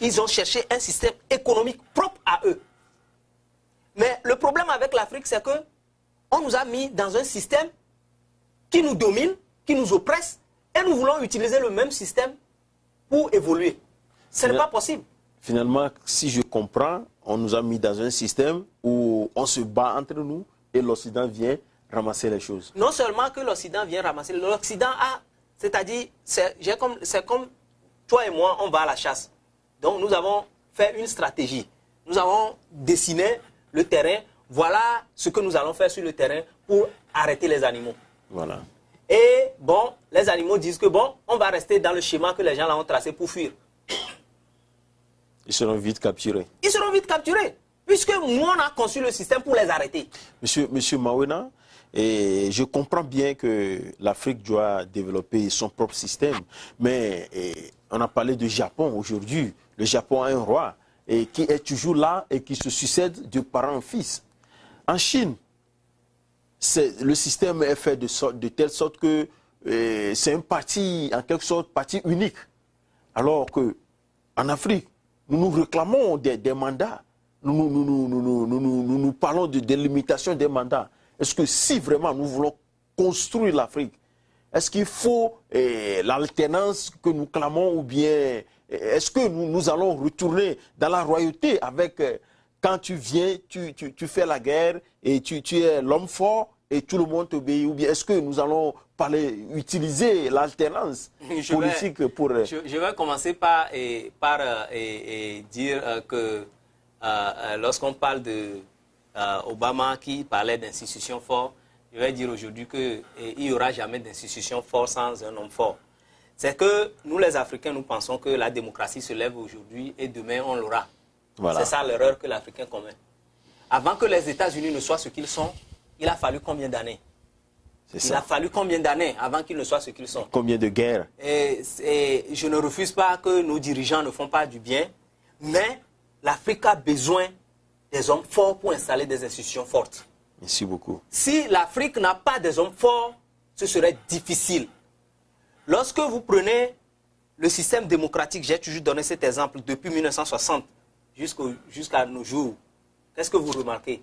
Ils ont cherché un système économique propre à eux. Mais le problème avec l'Afrique, c'est que on nous a mis dans un système qui nous domine, qui nous oppresse, et nous voulons utiliser le même système pour évoluer. Ce n'est pas possible. Finalement, si je comprends, on nous a mis dans un système où on se bat entre nous et l'Occident vient ramasser les choses. non seulement que l'Occident vient ramasser, l'Occident a, c'est-à-dire, c'est comme, c'est comme toi et moi, on va à la chasse. Donc nous avons fait une stratégie. Nous avons dessiné le terrain. Voilà ce que nous allons faire sur le terrain pour arrêter les animaux. Voilà. Et bon, les animaux disent que bon, on va rester dans le schéma que les gens là ont tracé pour fuir. Ils seront vite capturés. Ils seront vite capturés. Puisque nous, on a conçu le système pour les arrêter. Monsieur, Monsieur Mawena, et je comprends bien que l'Afrique doit développer son propre système, mais on a parlé du Japon aujourd'hui. Le Japon a un roi et qui est toujours là et qui se succède de parent en fils. En Chine, le système est fait de, telle sorte que euh, c'est un parti, en quelque sorte, parti unique. Alors que en Afrique, nous nous réclamons des, mandats. Nous nous, nous, nous, nous, parlons de délimitation des mandats. Est-ce que si vraiment nous voulons construire l'Afrique, est-ce qu'il faut eh, l'alternance que nous clamons ou bien est-ce que nous, allons retourner dans la royauté avec, euh, quand tu viens, tu, tu, tu fais la guerre et tu, tu es l'homme fort et tout le monde t'obéit Ou bien est-ce que nous allons parler, utiliser l'alternance politique vais, pour... Je, je, vais commencer par, et, par et, et dire que lorsqu'on parle de Obama qui parlait d'institutions fortes, je vais dire aujourd'hui qu'il n'y aura jamais d'institution forte sans un homme fort. C'est que nous, les Africains, nous pensons que la démocratie se lève aujourd'hui et demain, on l'aura. Voilà. C'est ça l'erreur que l'Africain commet. Avant que les États-Unis ne soient ce qu'ils sont, il a fallu combien d'années Il ça. a fallu combien d'années avant qu'ils ne soient ce qu'ils sont Combien de guerres et, et je ne refuse pas que nos dirigeants ne font pas du bien, mais l'Afrique a besoin des hommes forts pour installer des institutions fortes. Merci beaucoup. Si l'Afrique n'a pas des hommes forts, ce serait difficile. Lorsque vous prenez le système démocratique, j'ai toujours donné cet exemple depuis 1960 jusqu'à nos jours, qu'est-ce que vous remarquez?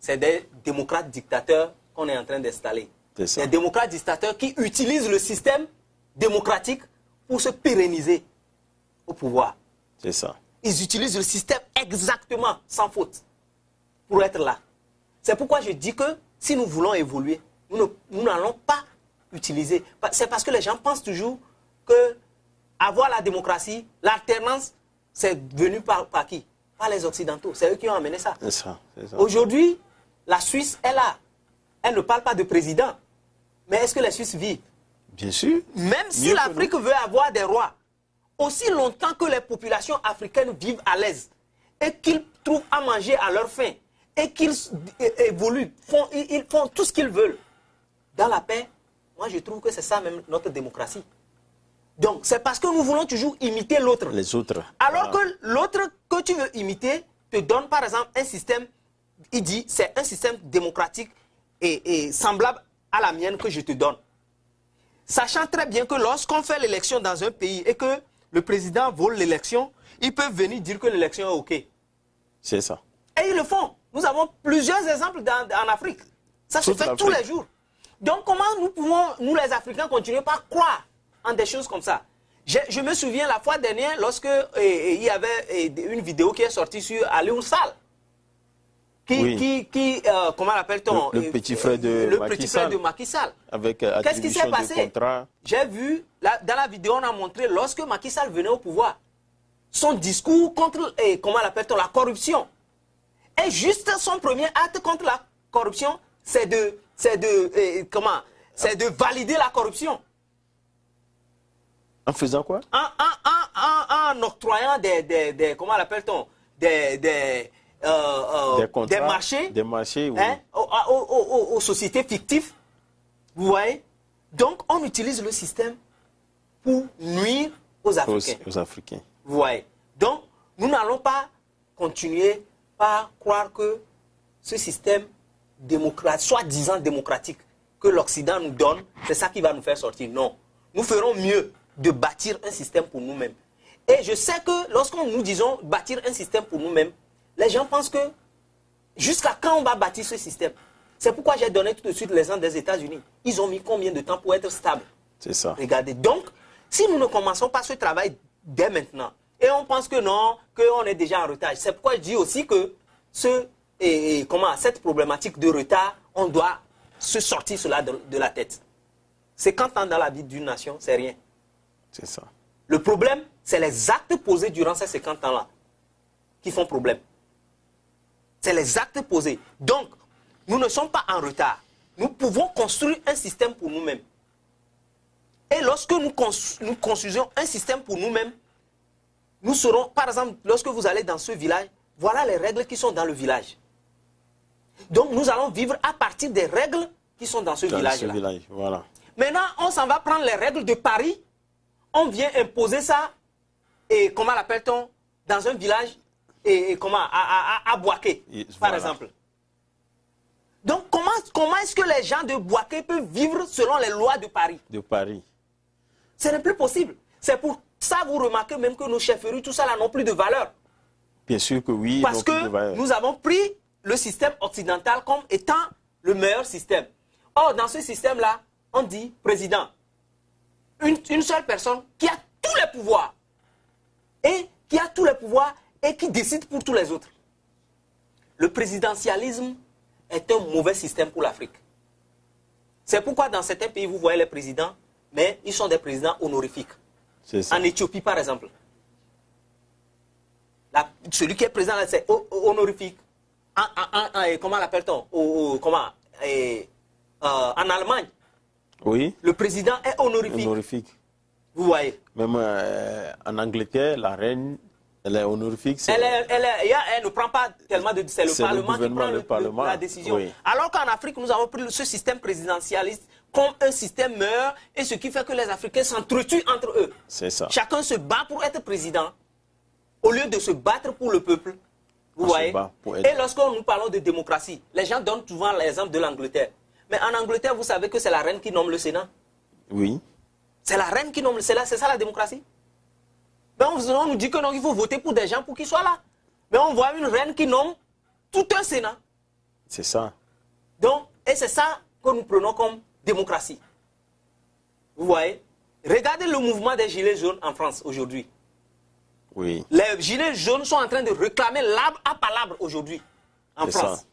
C'est des démocrates dictateurs qu'on est en train d'installer. Des démocrates dictateurs qui utilisent le système démocratique pour se pérenniser au pouvoir. C'est ça. Ils utilisent le système exactement, sans faute, pour être là. C'est pourquoi je dis que si nous voulons évoluer, nous n'allons pas utiliser. C'est parce que les gens pensent toujours que avoir la démocratie, l'alternance, c'est venu par, par, qui? Les Occidentaux. C'est eux qui ont amené ça. ça, ça. Aujourd'hui, la Suisse est là. Elle ne parle pas de président. Mais est-ce que les Suisses vivent? Bien sûr. Même si l'Afrique veut avoir des rois, aussi longtemps que les populations africaines vivent à l'aise et qu'ils trouvent à manger à leur faim, et qu'ils évoluent, font, ils font tout ce qu'ils veulent dans la paix, moi je trouve que c'est ça même notre démocratie. Donc c'est parce que nous voulons toujours imiter l'autre. Les autres. Alors que l'autre que tu veux imiter te donne par exemple un système, il dit c'est un système démocratique et, et semblable à la mienne que je te donne. Sachant très bien que lorsqu'on fait l'élection dans un pays et que le président vole l'élection, ils peuvent venir dire que l'élection est OK. C'est ça. Et ils le font. Nous avons plusieurs exemples dans, en Afrique. Ça se fait tous les jours. Donc comment nous pouvons, nous les Africains, continuer par croire en des choses comme ça je, je, me souviens la fois dernière, lorsque il y avait une vidéo qui est sortie sur Aliou Sall. Qui, Oui. qui, qui euh, comment l'appelle-t-on? Le- le petit frère de le Macky petit frère Sall. de Macky Sall. Avec euh, Qu'est-ce qui s'est passé? J'ai vu, là, dans la vidéo, on a montré lorsque Macky Sall venait au pouvoir, son discours contre, eh, comment l'appelle-t-on, la corruption. Et juste son premier acte contre la corruption, c'est de, c'est de, eh, comment, c'est de valider la corruption. En faisant quoi? En, en, en, en, en octroyant des, des, des comment l'appelle-t-on, des, des, euh, euh, Des contrats. marchés Des marchés, oui. hein, aux, aux- aux- aux sociétés fictives. Vous voyez? Donc, on utilise le système pour nuire aux Aux, Africains. aux Africains. Vous voyez? Donc, nous n'allons pas continuer par croire que ce système démocratique, soi-disant démocratique, que l'Occident nous donne, c'est ça qui va nous faire sortir. Non. Nous ferons mieux de bâtir un système pour nous-mêmes. Et je sais que lorsqu'on nous disons bâtir un système pour nous-mêmes, les gens pensent que jusqu'à quand on va bâtir ce système? C'est pourquoi j'ai donné tout de suite l'exemple des États-Unis. Ils ont mis combien de temps pour être stables? C'est ça. Regardez. Donc, si nous ne commençons pas ce travail dès maintenant, et on pense que non, qu'on est déjà en retard, c'est pourquoi je dis aussi que ce, et, et comment, cette problématique de retard, on doit se sortir cela de, de la tête. C'est quand on dans la vie d'une nation, c'est rien. C'est ça. Le problème, c'est les actes posés durant ces 50 ans-là qui font problème. C'est les actes posés. Donc, nous ne sommes pas en retard. Nous pouvons construire un système pour nous-mêmes. Et lorsque nous, cons- nous construisons un système pour nous-mêmes, nous serons, par exemple, lorsque vous allez dans ce village, voilà les règles qui sont dans le village. Donc, nous allons vivre à partir des règles qui sont dans ce Dans ce village-là. village, voilà. Maintenant, on s'en va prendre les règles de Paris. On vient imposer ça, et comment l'appelle-t-on, dans un village, et, et comment, à, à, Boaké, par voilà. exemple. Donc, comment, comment est-ce que les gens de Boaké peuvent vivre selon les lois de Paris? De Paris. Ce n'est plus possible. C'est pour ça, vous remarquez même que nos chefferies, tout ça là, n'ont plus de valeur. Bien sûr que oui. Parce que nous avons pris le système occidental comme étant le meilleur système. Or, dans ce système-là, on dit président. Une, une seule personne qui a tous les pouvoirs. et qui a tous les pouvoirs et qui décide pour tous les autres. Le présidentialisme est un mauvais système pour l'Afrique. C'est pourquoi dans certains pays, vous voyez les présidents, mais ils sont des présidents honorifiques. En Éthiopie, par exemple. celui qui est président, c'est honorifique. comment l'appelle-t-on? Comment, euh, En Allemagne, oui. le président est honorifique. honorifique. Vous voyez Même euh, en Angleterre, la reine elle est honorifique. Elle, elle, ne prend pas tellement de... C'est le Parlement qui prend le, Parlement. la décision. Alors qu'en Afrique, nous avons pris ce système présidentialiste comme un système meilleur et ce qui fait que les Africains s'entretuent entre eux. C'est ça. Chacun se bat pour être président au lieu de se battre pour le peuple. Vous voyez Et lorsque nous parlons de démocratie, les gens donnent souvent l'exemple de l'Angleterre. Mais en Angleterre, vous savez que c'est la reine qui nomme le Sénat Oui. C'est la reine qui nomme le Sénat, c'est ça la démocratie ben, on, nous dit que non, il faut voter pour des gens pour qu'ils soient là. Mais on voit une reine qui nomme tout un Sénat. C'est ça. Donc, et c'est ça que nous prenons comme démocratie. Vous voyez? Regardez le mouvement des Gilets jaunes en France aujourd'hui. Oui. Les Gilets jaunes sont en train de réclamer l'arbre à palabre aujourd'hui en France.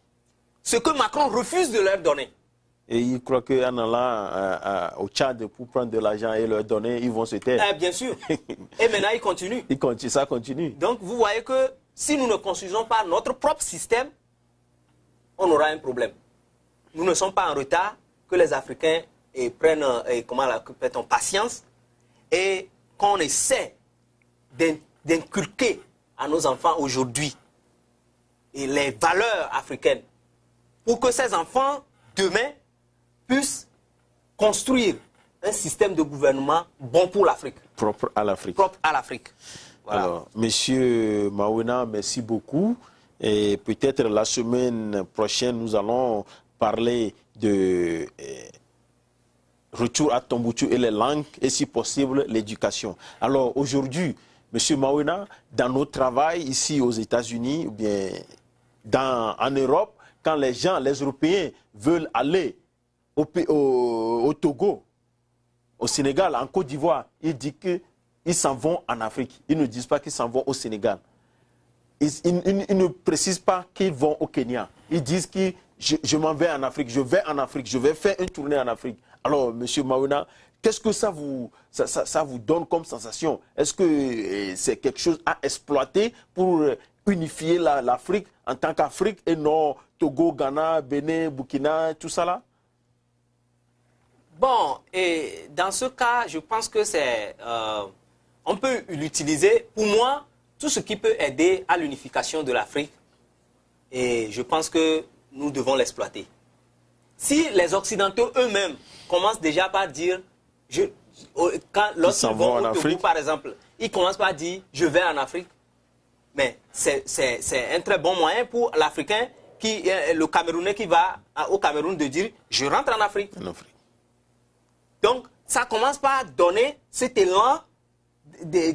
Ce que Macron refuse de leur donner. Et ils croient qu'en allant euh, euh, au Tchad pour prendre de l'argent et leur donner, ils vont se taire. Eh, bien sûr. et maintenant, ils continuent. Ils continuent. Ça continue. Donc, vous voyez que si nous ne construisons pas notre propre système, on aura un problème. Nous ne sommes pas en retard, que les Africains et prennent et comment la, patience et qu'on essaie d'inculquer à nos enfants aujourd'hui les valeurs africaines pour que ces enfants, demain, puisse construire un système de gouvernement bon pour l'Afrique. Propre à l'Afrique. Propre à l'Afrique. Alors, Monsieur Mawena, merci beaucoup. Et peut-être la semaine prochaine, nous allons parler de eh, retour à Tombouctou et les langues, et si possible, l'éducation. Alors, aujourd'hui, Monsieur Mawena, dans notre travail ici aux États-Unis, ou bien dans, en Europe, quand les gens, les Européens veulent aller au, Togo, au Sénégal, en Côte d'Ivoire, ils disent qu'ils s'en vont en Afrique. Ils ne disent pas qu'ils s'en vont au Sénégal. Ils, ne précisent pas qu'ils vont au Kenya. Ils disent que je, m'en vais en Afrique, je vais en Afrique, je vais faire une tournée en Afrique. Alors, M. Mauna, qu'est-ce que ça vous, ça, vous donne comme sensation? Est-ce que euh, c'est quelque chose à exploiter pour euh, unifier l'Afrique en tant qu'Afrique et non Togo, Ghana, Bénin, Burkina, tout ça là? Bon, et dans ce cas, je pense que c'est... Euh, on peut l'utiliser. Pour moi, tout ce qui peut aider à l'unification de l'Afrique, et je pense que nous devons l'exploiter. Si les Occidentaux eux-mêmes commencent déjà par dire, je, quand, lorsqu'ils vont, au Togo, par exemple, ils commencent par dire, je vais en Afrique, mais c'est un très bon moyen pour l'Africain, qui, le Camerounais qui va au Cameroun de dire, je rentre en Afrique. En Afrique. Donc, ça commence par donner cet élan de,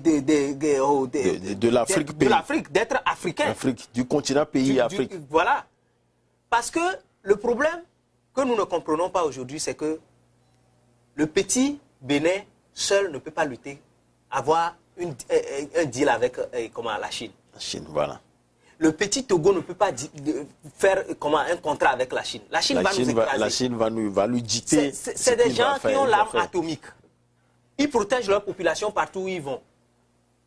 de, l'Afrique, d'être africain. Afrique, du continent pays Afrique. voilà. Parce que le problème que nous ne comprenons pas aujourd'hui, c'est que le petit Bénin seul ne peut pas lutter, avoir un, deal avec euh, comment, la Chine. La Chine, voilà le petit Togo ne peut pas faire comment, un contrat avec la Chine. La Chine va nous écraser. la Chine va, nous, va lui dicter. C'est des gens qui ont l'arme atomique. Ils protègent leur population partout où ils vont.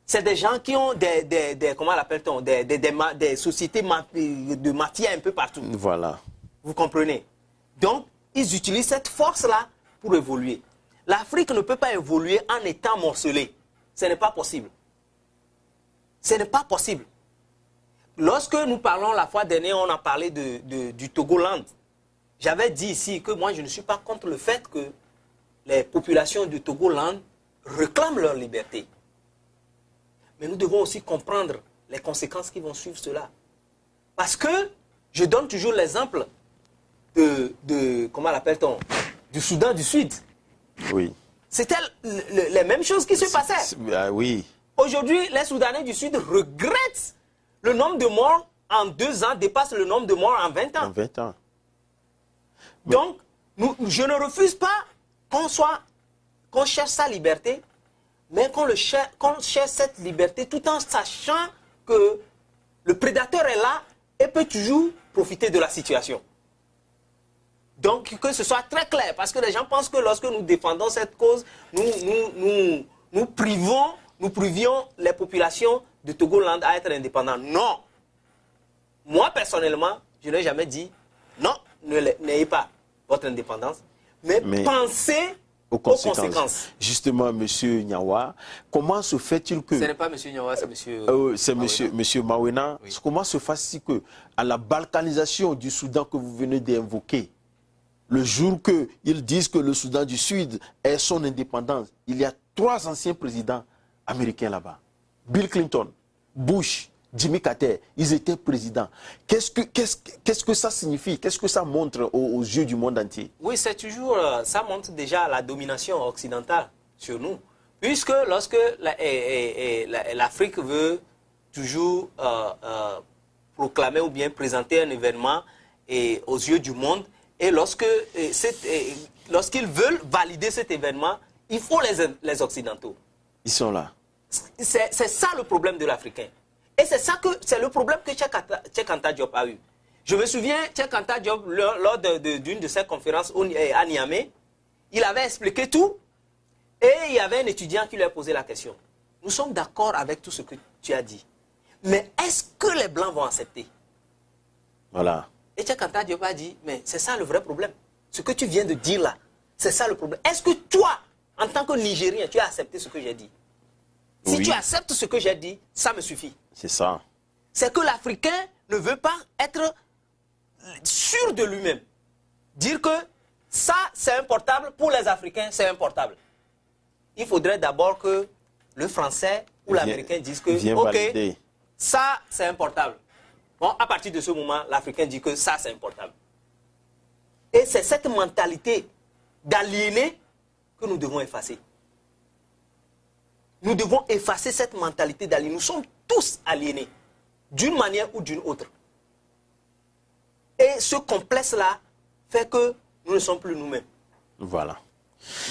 C'est des gens qui ont des, des, comment l'appelle-t-on, des, des, des, sociétés de mafia un peu partout. Voilà. Vous comprenez? Donc, ils utilisent cette force-là pour évoluer. L'Afrique ne peut pas évoluer en étant morcelée. Ce n'est pas possible. Ce n'est pas possible. Lorsque nous parlons la fois dernière, on a parlé de, du Togoland. J'avais dit ici que moi, je ne suis pas contre le fait que les populations du Togoland réclament leur liberté. Mais nous devons aussi comprendre les conséquences qui vont suivre cela. Parce que, je donne toujours l'exemple de, de, comment l'appelle-t-on, du Soudan du Sud. Oui. C'était les mêmes choses qui se passaient. Ah oui. Aujourd'hui, les Soudanais du Sud regrettent le nombre de morts en deux ans dépasse le nombre de morts en 20 ans. En 20 ans. Donc, je ne refuse pas qu'on soit, qu'on cherche sa liberté, mais qu'on cherche, cherche cette liberté tout en sachant que le prédateur est là et peut toujours profiter de la situation. Donc que ce soit très clair, parce que les gens pensent que lorsque nous défendons cette cause, nous, nous, nous, nous privons, nous privions les populations de Togoland à être indépendants. Non. Moi, personnellement, je n'ai jamais dit non, n'ayez pas votre indépendance, mais, pensez aux conséquences. Justement, Monsieur Nyawa, comment se fait-il que... Ce n'est pas Monsieur Nyawa, c'est Monsieur... Euh, c'est Monsieur, monsieur Mawena. Comment se fait-il que, à la balkanisation du Soudan que vous venez d'invoquer, le jour qu'ils disent que le Soudan du Sud est son indépendance, il y a trois anciens présidents américains là-bas. Bill Clinton, Bush, Jimmy Carter, ils étaient présidents. Qu'est-ce que, ça signifie? Qu'est-ce que ça montre aux, yeux du monde entier? Oui, c'est toujours, euh, ça montre déjà la domination occidentale sur nous. Puisque lorsque l'Afrique veut toujours euh, euh, proclamer ou bien présenter un événement et, aux yeux du monde, et lorsqu'ils veulent valider cet événement, il faut les, les Occidentaux. Ils sont là. C'est ça le problème de l'Africain. Et c'est ça que c'est le problème que Cheikh Anta Diop a eu. Je me souviens, Cheikh Anta Diop, lors d'une de, ses conférences à Niamey, il avait expliqué tout. Et il y avait un étudiant qui lui a posé la question. Nous sommes d'accord avec tout ce que tu as dit. Mais est-ce que les Blancs vont accepter? Voilà. Et Tchakanta Diop a dit, mais c'est ça le vrai problème. Ce que tu viens de dire là, c'est ça le problème. Est-ce que toi, en tant que Nigérien, tu as accepté ce que j'ai dit? Si tu acceptes ce que j'ai dit, ça me suffit. C'est ça. C'est que l'Africain ne veut pas être sûr de lui-même. Dire que ça, c'est importable, pour les Africains, c'est importable. Il faudrait d'abord que le Français ou l'Américain dise que, ok, ça, c'est importable. Bon, à partir de ce moment, l'Africain dit que ça, c'est important. Et c'est cette mentalité d'aliéner que nous devons effacer. Nous devons effacer cette mentalité d'aliéner. Nous sommes tous aliénés, d'une manière ou d'une autre. Et ce complexe-là fait que nous ne sommes plus nous-mêmes. Voilà.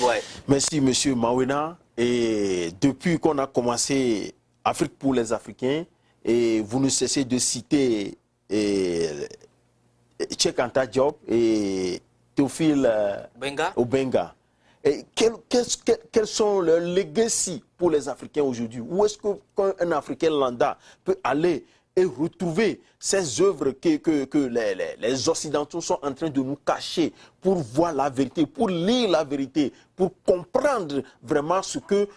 Ouais. Merci, Monsieur Mawena. Et depuis qu'on a commencé Afrique pour les Africains, et vous ne cessez de citer Tchekanta Diop et Théophile Et quels sont leurs legacy pour les Africains aujourd'hui? Où est-ce qu'un Africain lambda peut aller et retrouver ces œuvres que, les, Occidentaux sont en train de nous cacher pour voir la vérité, pour lire la vérité, pour comprendre vraiment ce que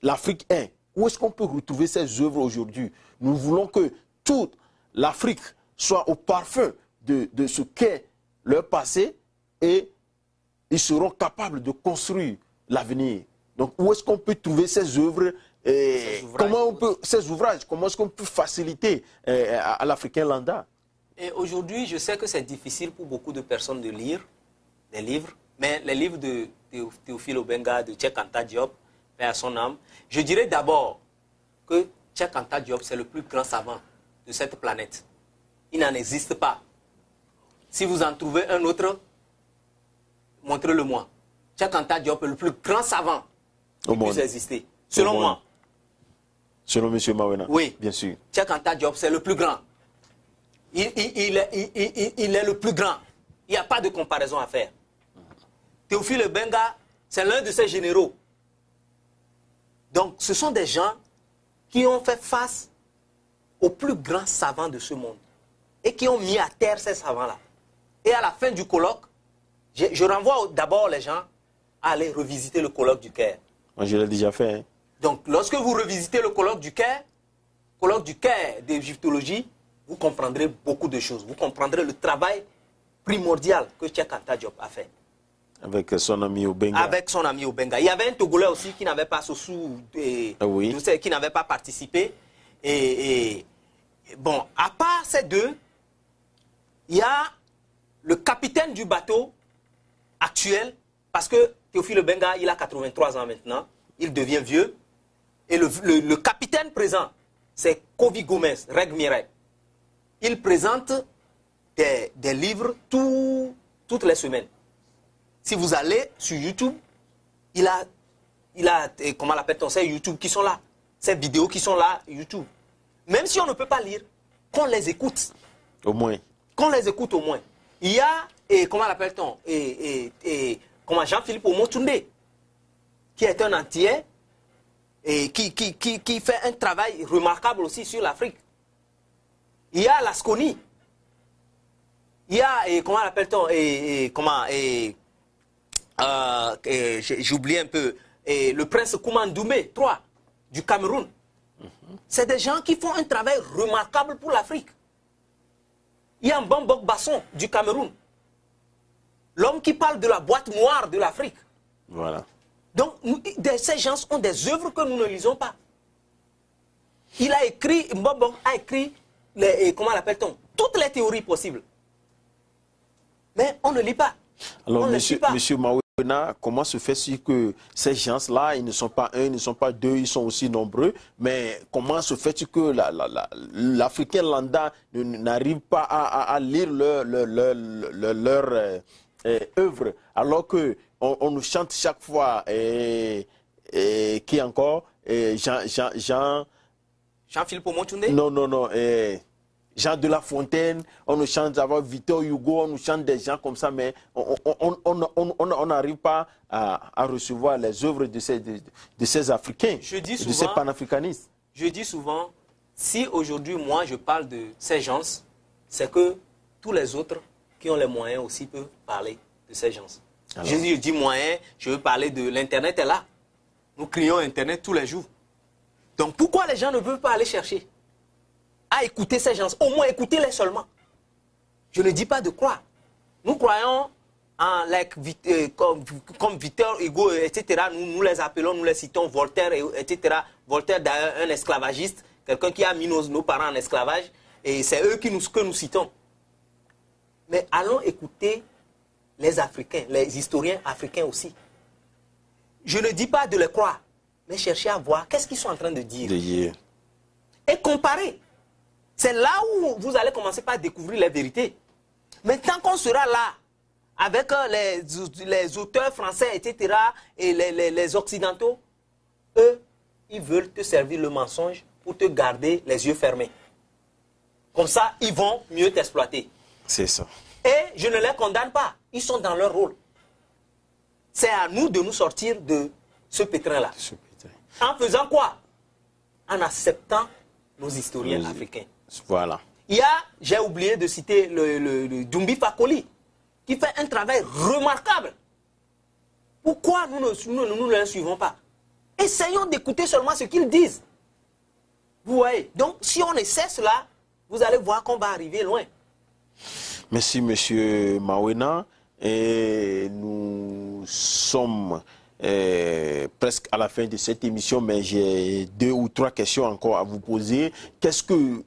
l'Afrique est? Où est-ce qu'on peut retrouver ces œuvres aujourd'hui? Nous voulons que toute l'Afrique soit au parfum de, ce qu'est leur passé et ils seront capables de construire l'avenir. Donc où est-ce qu'on peut trouver ces œuvres et comment on peut, ces ouvrages, comment est-ce qu'on peut faciliter euh, à, l'Africain lambda? Et aujourd'hui, je sais que c'est difficile pour beaucoup de personnes de lire des livres, mais les livres de Théophile Obenga, de Tchèque Anta Diop, à son âme, je dirais d'abord que Cheikh Anta Diop, c'est le plus grand savant de cette planète. Il n'en existe pas. Si vous en trouvez un autre, montrez-le-moi. Cheikh Anta Diop est le plus grand savant qui puisse exister, selon moi. Selon M. Mawena Oui. Bien sûr. Cheikh Anta Diop, c'est le plus grand. Il, est, il, est, le plus grand. Il n'y a pas de comparaison à faire. Théophile Benga, c'est l'un de ses généraux. Donc, ce sont des gens qui ont fait face aux plus grands savants de ce monde et qui ont mis à terre ces savants-là. Et à la fin du colloque, je, renvoie d'abord les gens à aller revisiter le colloque du Caire. Moi, je l'ai déjà fait. Hein. Donc, lorsque vous revisitez le colloque du Caire, colloque du Caire d'égyptologie, vous comprendrez beaucoup de choses. Vous comprendrez le travail primordial que Cheikh Anta Diop a fait. Avec son ami Obenga. Avec son ami Obenga. Il y avait un Togolais aussi qui n'avait pas ce sous, et, ah qui n'avait pas participé. Et, bon, à part ces deux, il y a le capitaine du bateau actuel, parce que Théophile Obenga, il a 83 ans maintenant, il devient vieux. Et le, capitaine présent, c'est Kovi Gomez, Reg Mirek. Il présente des, des livres tout, toutes les semaines. Si vous allez sur YouTube, il a, il a, comment l'appelle-t-on, c'est YouTube qui sont là. Ces vidéos qui sont là, YouTube. Même si on ne peut pas lire, qu'on les écoute. Au moins. Qu'on les écoute au moins. Il y a, et comment l'appelle-t-on, et, comment Jean-Philippe Omotunde, qui est un entier et qui, fait un travail remarquable aussi sur l'Afrique. Il y a Lasconi. Il y a, et comment l'appelle-t-on, et, comment, et, euh, oublié un peu, et le prince Koumandoumé, 3, du Cameroun. C'est des gens qui font un travail remarquable pour l'Afrique. Il y a un Bambok Basson du Cameroun. L'homme qui parle de la boîte noire de l'Afrique. Voilà. Donc, nous- ces gens ont des œuvres que nous ne lisons pas. Il a écrit, Mbobok a écrit, les, et comment l'appelle-t-on? Toutes les théories possibles. Mais on ne lit pas. Alors, on monsieur, lit pas. monsieur Mawena, comment se fait-il que ces gens-là, ils ne sont pas un, ils ne sont pas deux, ils sont aussi nombreux, mais comment se fait-il que la- la- la- l'Africain lambda ne- n'arrive pas à, à- à lire leur, leur, leur, leur- leur, euh, œuvre, alors que on, nous chante chaque fois, et, et qui encore, et Jean, Jean, Jean, Jean-Philippe Omotunde? Non, non, non. eh, Jean de La Fontaine, on nous chante avant Victor Hugo, on nous chante des gens comme ça, mais on n'arrive pas à, à recevoir les œuvres de ces, de, de ces Africains, Je dis de ces souvent- panafricanistes. Je dis souvent, si aujourd'hui moi je parle de ces gens, c'est que tous les autres qui ont les moyens aussi peuvent parler de ces gens. Je dis moyens, je veux parler de l'Internet est là. Nous crions Internet tous les jours. Donc pourquoi les gens ne peuvent pas aller chercher à écouter ces gens? Au moins écoutez-les seulement. Je ne dis pas de croire. Nous croyons en like, euh, comme, comme Victor Hugo, etc. Nous, nous les appelons, nous les citons Voltaire, et- etc. Voltaire, d'ailleurs, un esclavagiste, quelqu'un qui a mis nos, nos parents en esclavage, et c'est eux qui nous, que nous citons. Mais allons écouter les Africains, les historiens africains aussi. Je ne dis pas de les croire, mais chercher à voir qu'est-ce qu'ils sont en train de dire De et comparer. C'est là où vous allez commencer par découvrir les vérités. Mais tant qu'on sera là, avec euh, les, les auteurs français, etc., et les, les- les occidentaux, eux, ils veulent te servir le mensonge pour te garder les yeux fermés. Comme ça, ils vont mieux t'exploiter. C'est ça. Et je ne les condamne pas. Ils sont dans leur rôle. C'est à nous de nous sortir de ce pétrin-là. En faisant quoi? En acceptant nos historiens africains. Voilà. Il y a, j'ai oublié de citer le, le, le Dumbi Fakoli, qui fait un travail remarquable. Pourquoi nous ne nous, nous ne les suivons pas? Essayons d'écouter seulement ce qu'ils disent. Vous voyez Donc, si on essaie cela, vous allez voir qu'on va arriver loin. Merci, Monsieur Mawena. Et nous sommes euh, presque à la fin de cette émission, mais j'ai deux ou trois questions encore à vous poser. Qu'est-ce que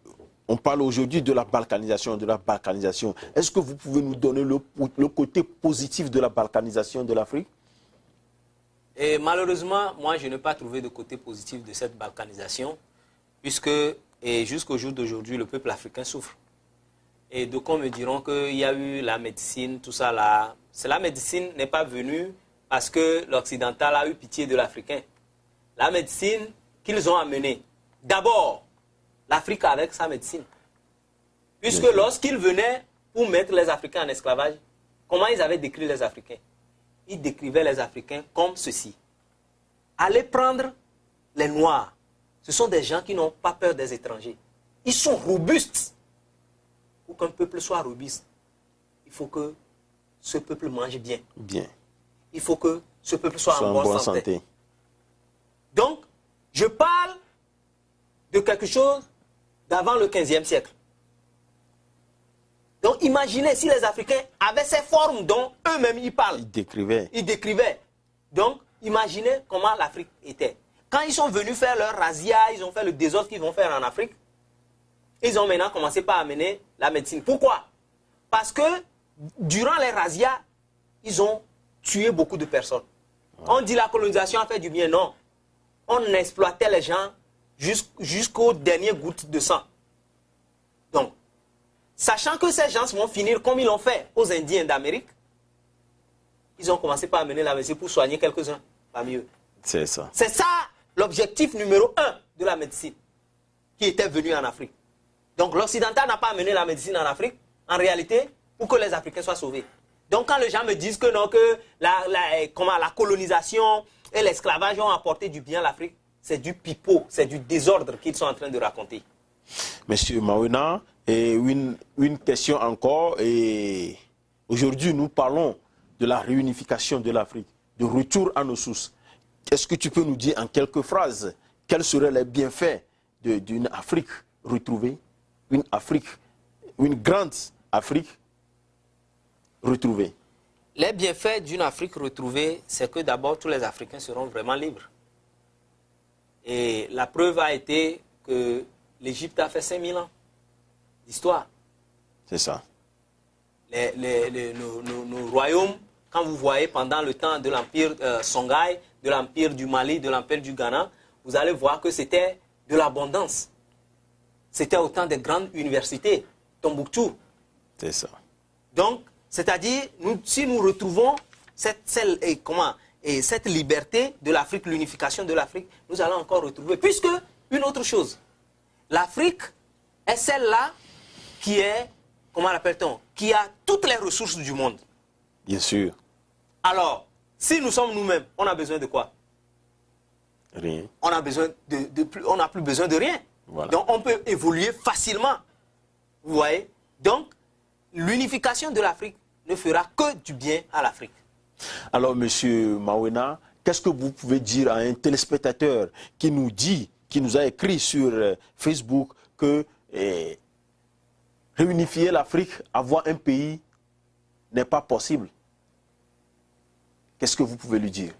on parle aujourd'hui de la balkanisation, de la balkanisation. Est-ce que vous pouvez nous donner le, côté positif de la balkanisation de l'Afrique? Malheureusement, moi, je n'ai pas trouvé de côté positif de cette balkanisation, puisque jusqu'au jour d'aujourd'hui, le peuple africain souffre. Et donc, on me diront qu'il y a eu la médecine, tout ça là. La médecine n'est pas venue parce que l'occidental a eu pitié de l'africain. La médecine qu'ils ont amenée, d'abord, l'Afrique avec sa médecine. Puisque lorsqu'ils venaient pour mettre les Africains en esclavage, comment ils avaient décrit les Africains? Ils décrivaient les Africains comme ceci. Allez prendre les Noirs. Ce sont des gens qui n'ont pas peur des étrangers. Ils sont robustes. Pour qu'un peuple soit robuste, il faut que ce peuple mange bien. Bien. Il faut que ce peuple soit, Soit en bonne santé. Donc, je parle de quelque chose d'avant le 15e siècle. Donc, imaginez si les Africains avaient ces formes dont eux-mêmes ils parlent, Il décrivait. ils décrivaient. Donc, imaginez comment l'Afrique était. Quand ils sont venus faire leur razzia, ils ont fait le désordre qu'ils vont faire en Afrique, ils ont maintenant commencé par amener la médecine. Pourquoi? Parce que durant les razzias, ils ont tué beaucoup de personnes. On dit la colonisation a fait du bien, non. On exploitait les gens jusqu- jusqu'aux dernières gouttes de sang. Donc, sachant que ces gens vont finir comme ils l'ont fait aux Indiens d'Amérique, ils ont commencé par amener la médecine pour soigner quelques-uns parmi eux. C'est ça. C'est ça l'objectif numéro un de la médecine qui était venu en Afrique. Donc l'occidental n'a pas amené la médecine en Afrique, en réalité, pour que les Africains soient sauvés. Donc quand les gens me disent que que la, colonisation et l'esclavage ont apporté du bien à l'Afrique, c'est du pipeau, c'est du désordre qu'ils sont en train de raconter. Monsieur Mawena, et une, question encore. Aujourd'hui, nous parlons de la réunification de l'Afrique, de retour à nos sources. Est-ce que tu peux nous dire en quelques phrases quels seraient les bienfaits d'une Afrique retrouvée, une Afrique, une grande Afrique retrouvée Les bienfaits d'une Afrique retrouvée, c'est que d'abord tous les Africains seront vraiment libres. Et la preuve a été que l'Égypte a fait 5000 ans d'histoire. C'est ça. Les, les- les- nos, nos- nos royaumes, quand vous voyez pendant le temps de l'Empire euh, Songhai, de l'Empire du Mali, de l'Empire du Ghana, vous allez voir que c'était de l'abondance. C'était au temps des grandes universités, Tombouctou, C'est ça. donc, c'est-à-dire, nous- si nous retrouvons cette, celle- et comment, et cette liberté de l'Afrique, l'unification de l'Afrique, nous allons encore retrouver. Puisque, une autre chose, l'Afrique est celle-là qui est, comment l'appelle-t-on, qui a toutes les ressources du monde. Bien sûr. Alors, si nous sommes nous-mêmes, on a besoin de quoi? Rien. On a besoin de, de plus, on n'a plus besoin de rien. Voilà. Donc, on peut évoluer facilement. Vous voyez? Donc, l'unification de l'Afrique ne fera que du bien à l'Afrique. Alors, Monsieur Mawena, qu'est-ce que vous pouvez dire à un téléspectateur qui nous dit, qui nous a écrit sur euh, Facebook que eh, réunifier l'Afrique, avoir un pays n'est pas possible? Qu'est-ce que vous pouvez lui dire?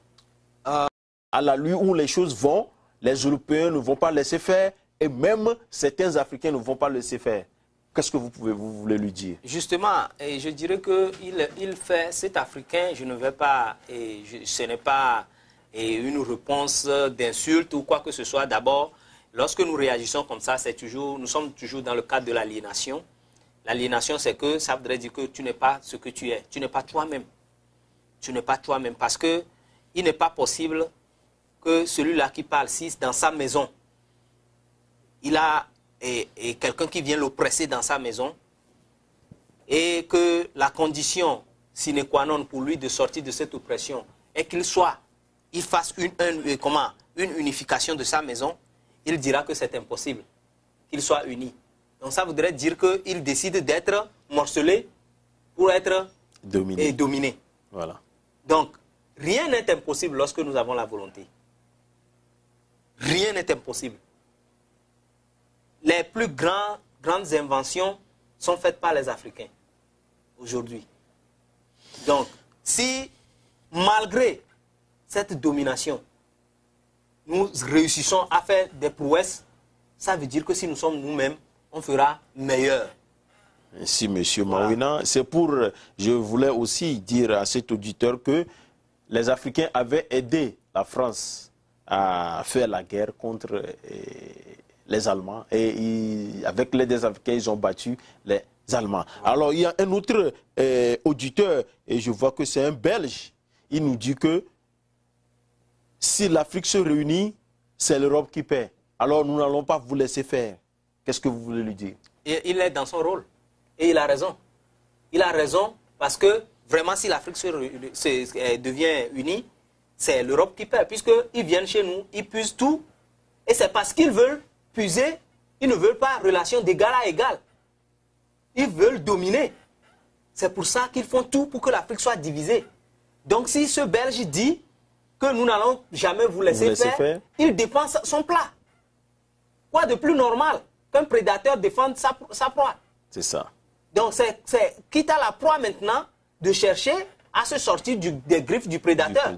À la lui où les choses vont, les Européens ne vont pas laisser faire et même certains Africains ne vont pas laisser faire. Qu'est-ce que vous pouvez vous voulez lui dire? Justement, je dirais que il, fait cet Africain, je ne vais pas, et ce n'est pas une réponse d'insulte ou quoi que ce soit. D'abord, lorsque nous réagissons comme ça, c'est toujours, nous sommes toujours dans le cadre de l'aliénation. L'aliénation, c'est que ça voudrait dire que tu n'es pas ce que tu es, tu n'es pas toi-même. Tu n'es pas toi-même parce que il n'est pas possible que celui-là qui parle, si dans sa maison, il a et, et quelqu'un qui vient l'oppresser dans sa maison et que la condition sine qua non pour lui de sortir de cette oppression est qu'il soit, il fasse une, un- euh, comment, une unification de sa maison, il dira que c'est impossible qu'il soit uni. Donc ça voudrait dire qu'il décide d'être morcelé pour être Dominer. et dominé. Voilà. Donc, rien n'est impossible lorsque nous avons la volonté. Rien n'est impossible. Les plus grands, grandes inventions sont faites par les Africains aujourd'hui. Donc, si malgré cette domination, nous réussissons à faire des prouesses, ça veut dire que si nous sommes nous-mêmes, on fera meilleur. Merci, Monsieur Voilà. Mawina. C'est pour, je voulais aussi dire à cet auditeur que les Africains avaient aidé la France à faire la guerre contre euh, les Allemands. Et ils- avec des Africains, ils ont battu les Allemands. Alors, il y a un autre euh, auditeur, et je vois que c'est un Belge. Il nous dit que si l'Afrique se réunit, c'est l'Europe qui paie. Alors, nous n'allons pas vous laisser faire. Qu'est-ce que vous voulez lui dire? Il est dans son rôle. Et il a raison. Il a raison parce que vraiment, si l'Afrique euh, devient unie, c'est l'Europe qui perd. Puisqu'ils viennent chez nous, ils puisent tout. Et c'est parce qu'ils veulent puiser, ils ne veulent pas relation d'égal à égal. Ils veulent dominer. C'est pour ça qu'ils font tout pour que l'Afrique soit divisée. Donc si ce Belge dit que nous n'allons jamais vous laisser, faire, faire. il défend son plat. Quoi de plus normal qu'un prédateur défende sa, sa proie? C'est ça. Donc c'est quitte à la proie maintenant de chercher à se sortir du- des griffes du prédateur.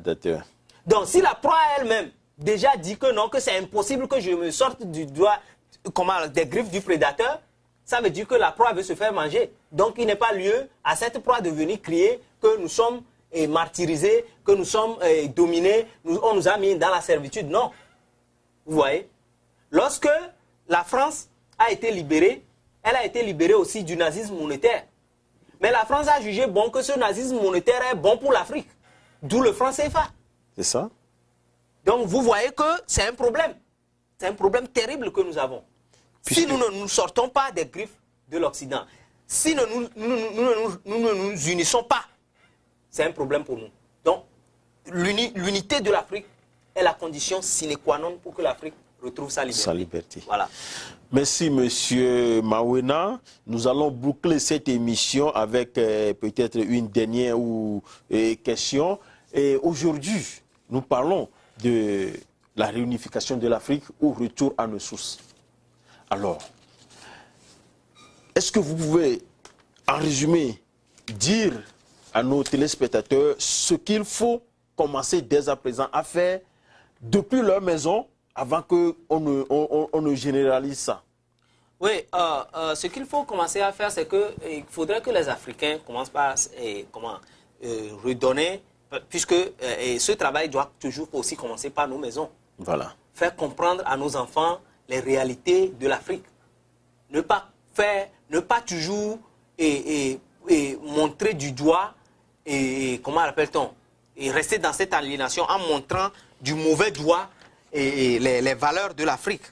Donc si la proie elle-même déjà dit que non, que c'est impossible que je me sorte du doigt, comment, des griffes du prédateur, ça veut dire que la proie veut se faire manger. Donc il n'est pas lieu à cette proie de venir crier que nous sommes eh, martyrisés, que nous sommes eh, dominés, on nous a mis dans la servitude. Non. Vous voyez? Lorsque la France a été libérée, elle a été libérée aussi du nazisme monétaire. Mais la France a jugé bon que ce nazisme monétaire est bon pour l'Afrique. D'où le franc CFA. C'est ça Donc vous voyez que c'est un problème. C'est un problème terrible que nous avons. Si nous ne nous sortons pas des griffes de l'Occident, si nous, nous, nous, nous ne nous unissons pas, c'est un problème pour nous. Donc, l'unité de l'Afrique est la condition sine qua non pour que l'Afrique retrouve sa liberté. Sa liberté. Voilà. Merci, Monsieur Mawena. Nous allons boucler cette émission avec euh, peut-être une dernière ou, euh, question. Et aujourd'hui, nous parlons de la réunification de l'Afrique ou retour à nos sources. Alors, est-ce que vous pouvez, en résumé, dire à nos téléspectateurs ce qu'il faut commencer dès à présent à faire depuis leur maison avant qu'on ne, on, ne généralise ça? Oui, euh, euh, ce qu'il faut commencer à faire, c'est qu'il faudrait que les Africains commencent par comment, euh, redonner, puisque ce travail doit toujours aussi commencer par nos maisons. Voilà. Faire comprendre à nos enfants les réalités de l'Afrique. Ne pas faire, ne pas toujours et, montrer du doigt et comment appelle-t-on et rester dans cette aliénation en montrant du mauvais doigt et, les, valeurs de l'Afrique.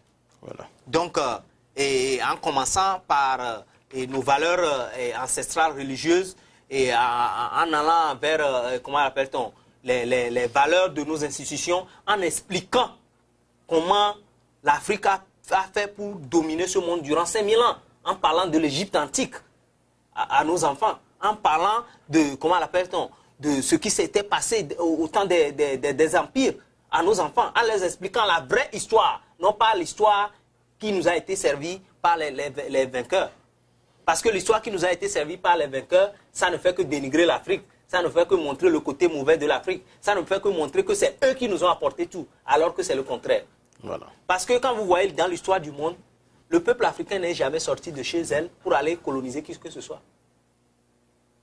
Voilà. Donc, euh, et en commençant par euh, nos valeurs euh, ancestrales religieuses et en, allant vers, comment appelle-t-on, les, les, valeurs de nos institutions, en expliquant comment l'Afrique a, fait pour dominer ce monde durant 5000 ans, en parlant de l'Égypte antique à, nos enfants, en parlant de, comment l'appelle-t-on, de ce qui s'était passé au, temps des, des empires à nos enfants en les expliquant la vraie histoire, non pas l'histoire qui nous a été servie par les, les, vainqueurs. Parce que l'histoire qui nous a été servie par les vainqueurs, ça ne fait que dénigrer l'Afrique, ça ne fait que montrer le côté mauvais de l'Afrique, ça ne fait que montrer que c'est eux qui nous ont apporté tout, alors que c'est le contraire. Voilà. Parce que quand vous voyez dans l'histoire du monde, le peuple africain n'est jamais sorti de chez elle pour aller coloniser qui que ce soit.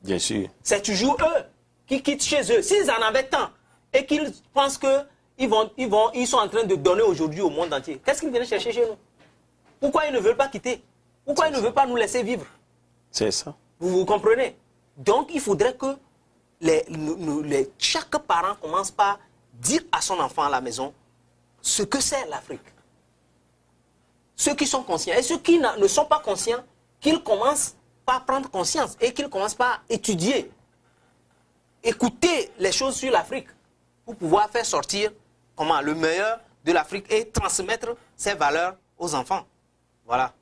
Bien sûr. C'est toujours eux qui quittent chez eux. S'ils en avaient tant et qu'ils pensent que ils, vont, ils, vont, ils sont en train de donner aujourd'hui au monde entier. Qu'est-ce qu'ils viennent chercher chez nous? Pourquoi ils ne veulent pas quitter? Pourquoi ils ne veulent pas nous laisser vivre C'est ça. Vous vous comprenez Donc il faudrait que les, les, chaque parent commence par dire à son enfant à la maison ce que c'est l'Afrique. Ceux qui sont conscients et ceux qui ne sont pas conscients, qu'ils commencent par prendre conscience et qu'ils commencent par étudier, écouter les choses sur l'Afrique pour pouvoir faire sortir comment le meilleur de l'Afrique et transmettre ses valeurs aux enfants. Voilà.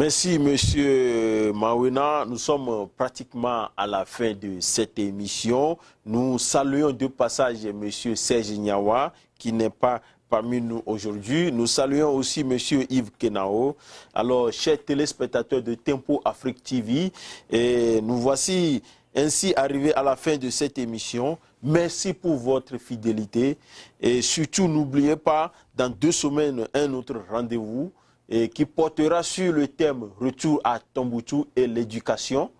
Merci, Monsieur Mawena. Nous sommes pratiquement à la fin de cette émission. Nous saluons de passage Monsieur Serge Niawa, qui n'est pas parmi nous aujourd'hui. Nous saluons aussi Monsieur Yves Kenao. Alors, chers téléspectateurs de Tempo Afrique TV, nous voici ainsi arrivés à la fin de cette émission. Merci pour votre fidélité. Et surtout, n'oubliez pas, dans deux semaines, un autre rendez-vous qui portera sur le thème Retour à Tombouctou et l'éducation.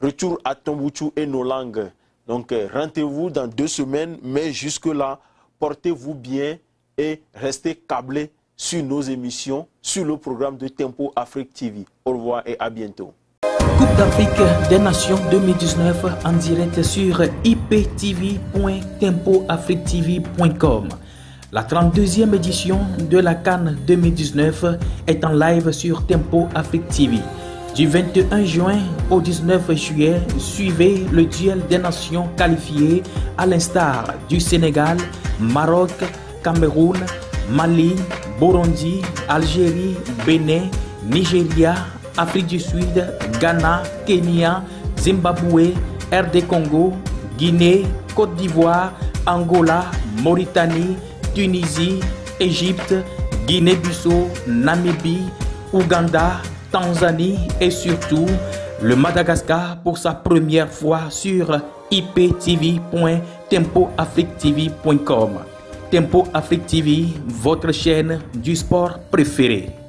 Retour à Tombouctou et nos langues. Donc, rendez-vous dans deux semaines, mais jusque-là, portez-vous bien et restez câblés sur nos émissions, sur le programme de Tempo Afrique TV. Au revoir et à bientôt. Coupe d'Afrique des Nations 2019 en direct sur iptv.tempoafrictv.com. La 32e édition de la Cannes 2019 est en live sur Tempo Afrique TV. Du 21 juin au 19 juillet, suivez le duel des nations qualifiées à l'instar du Sénégal, Maroc, Cameroun, Mali, Burundi, Algérie, Bénin, Nigeria, Afrique du Sud, Ghana, Kenya, Zimbabwe, RD Congo, Guinée, Côte d'Ivoire, Angola, Mauritanie, Tunisie, Égypte, Guinée-Bissau, Namibie, Ouganda, Tanzanie et surtout le Madagascar pour sa première fois sur iptv.tempoafrictv.com. Tempo Afrique TV, votre chaîne du sport préféré.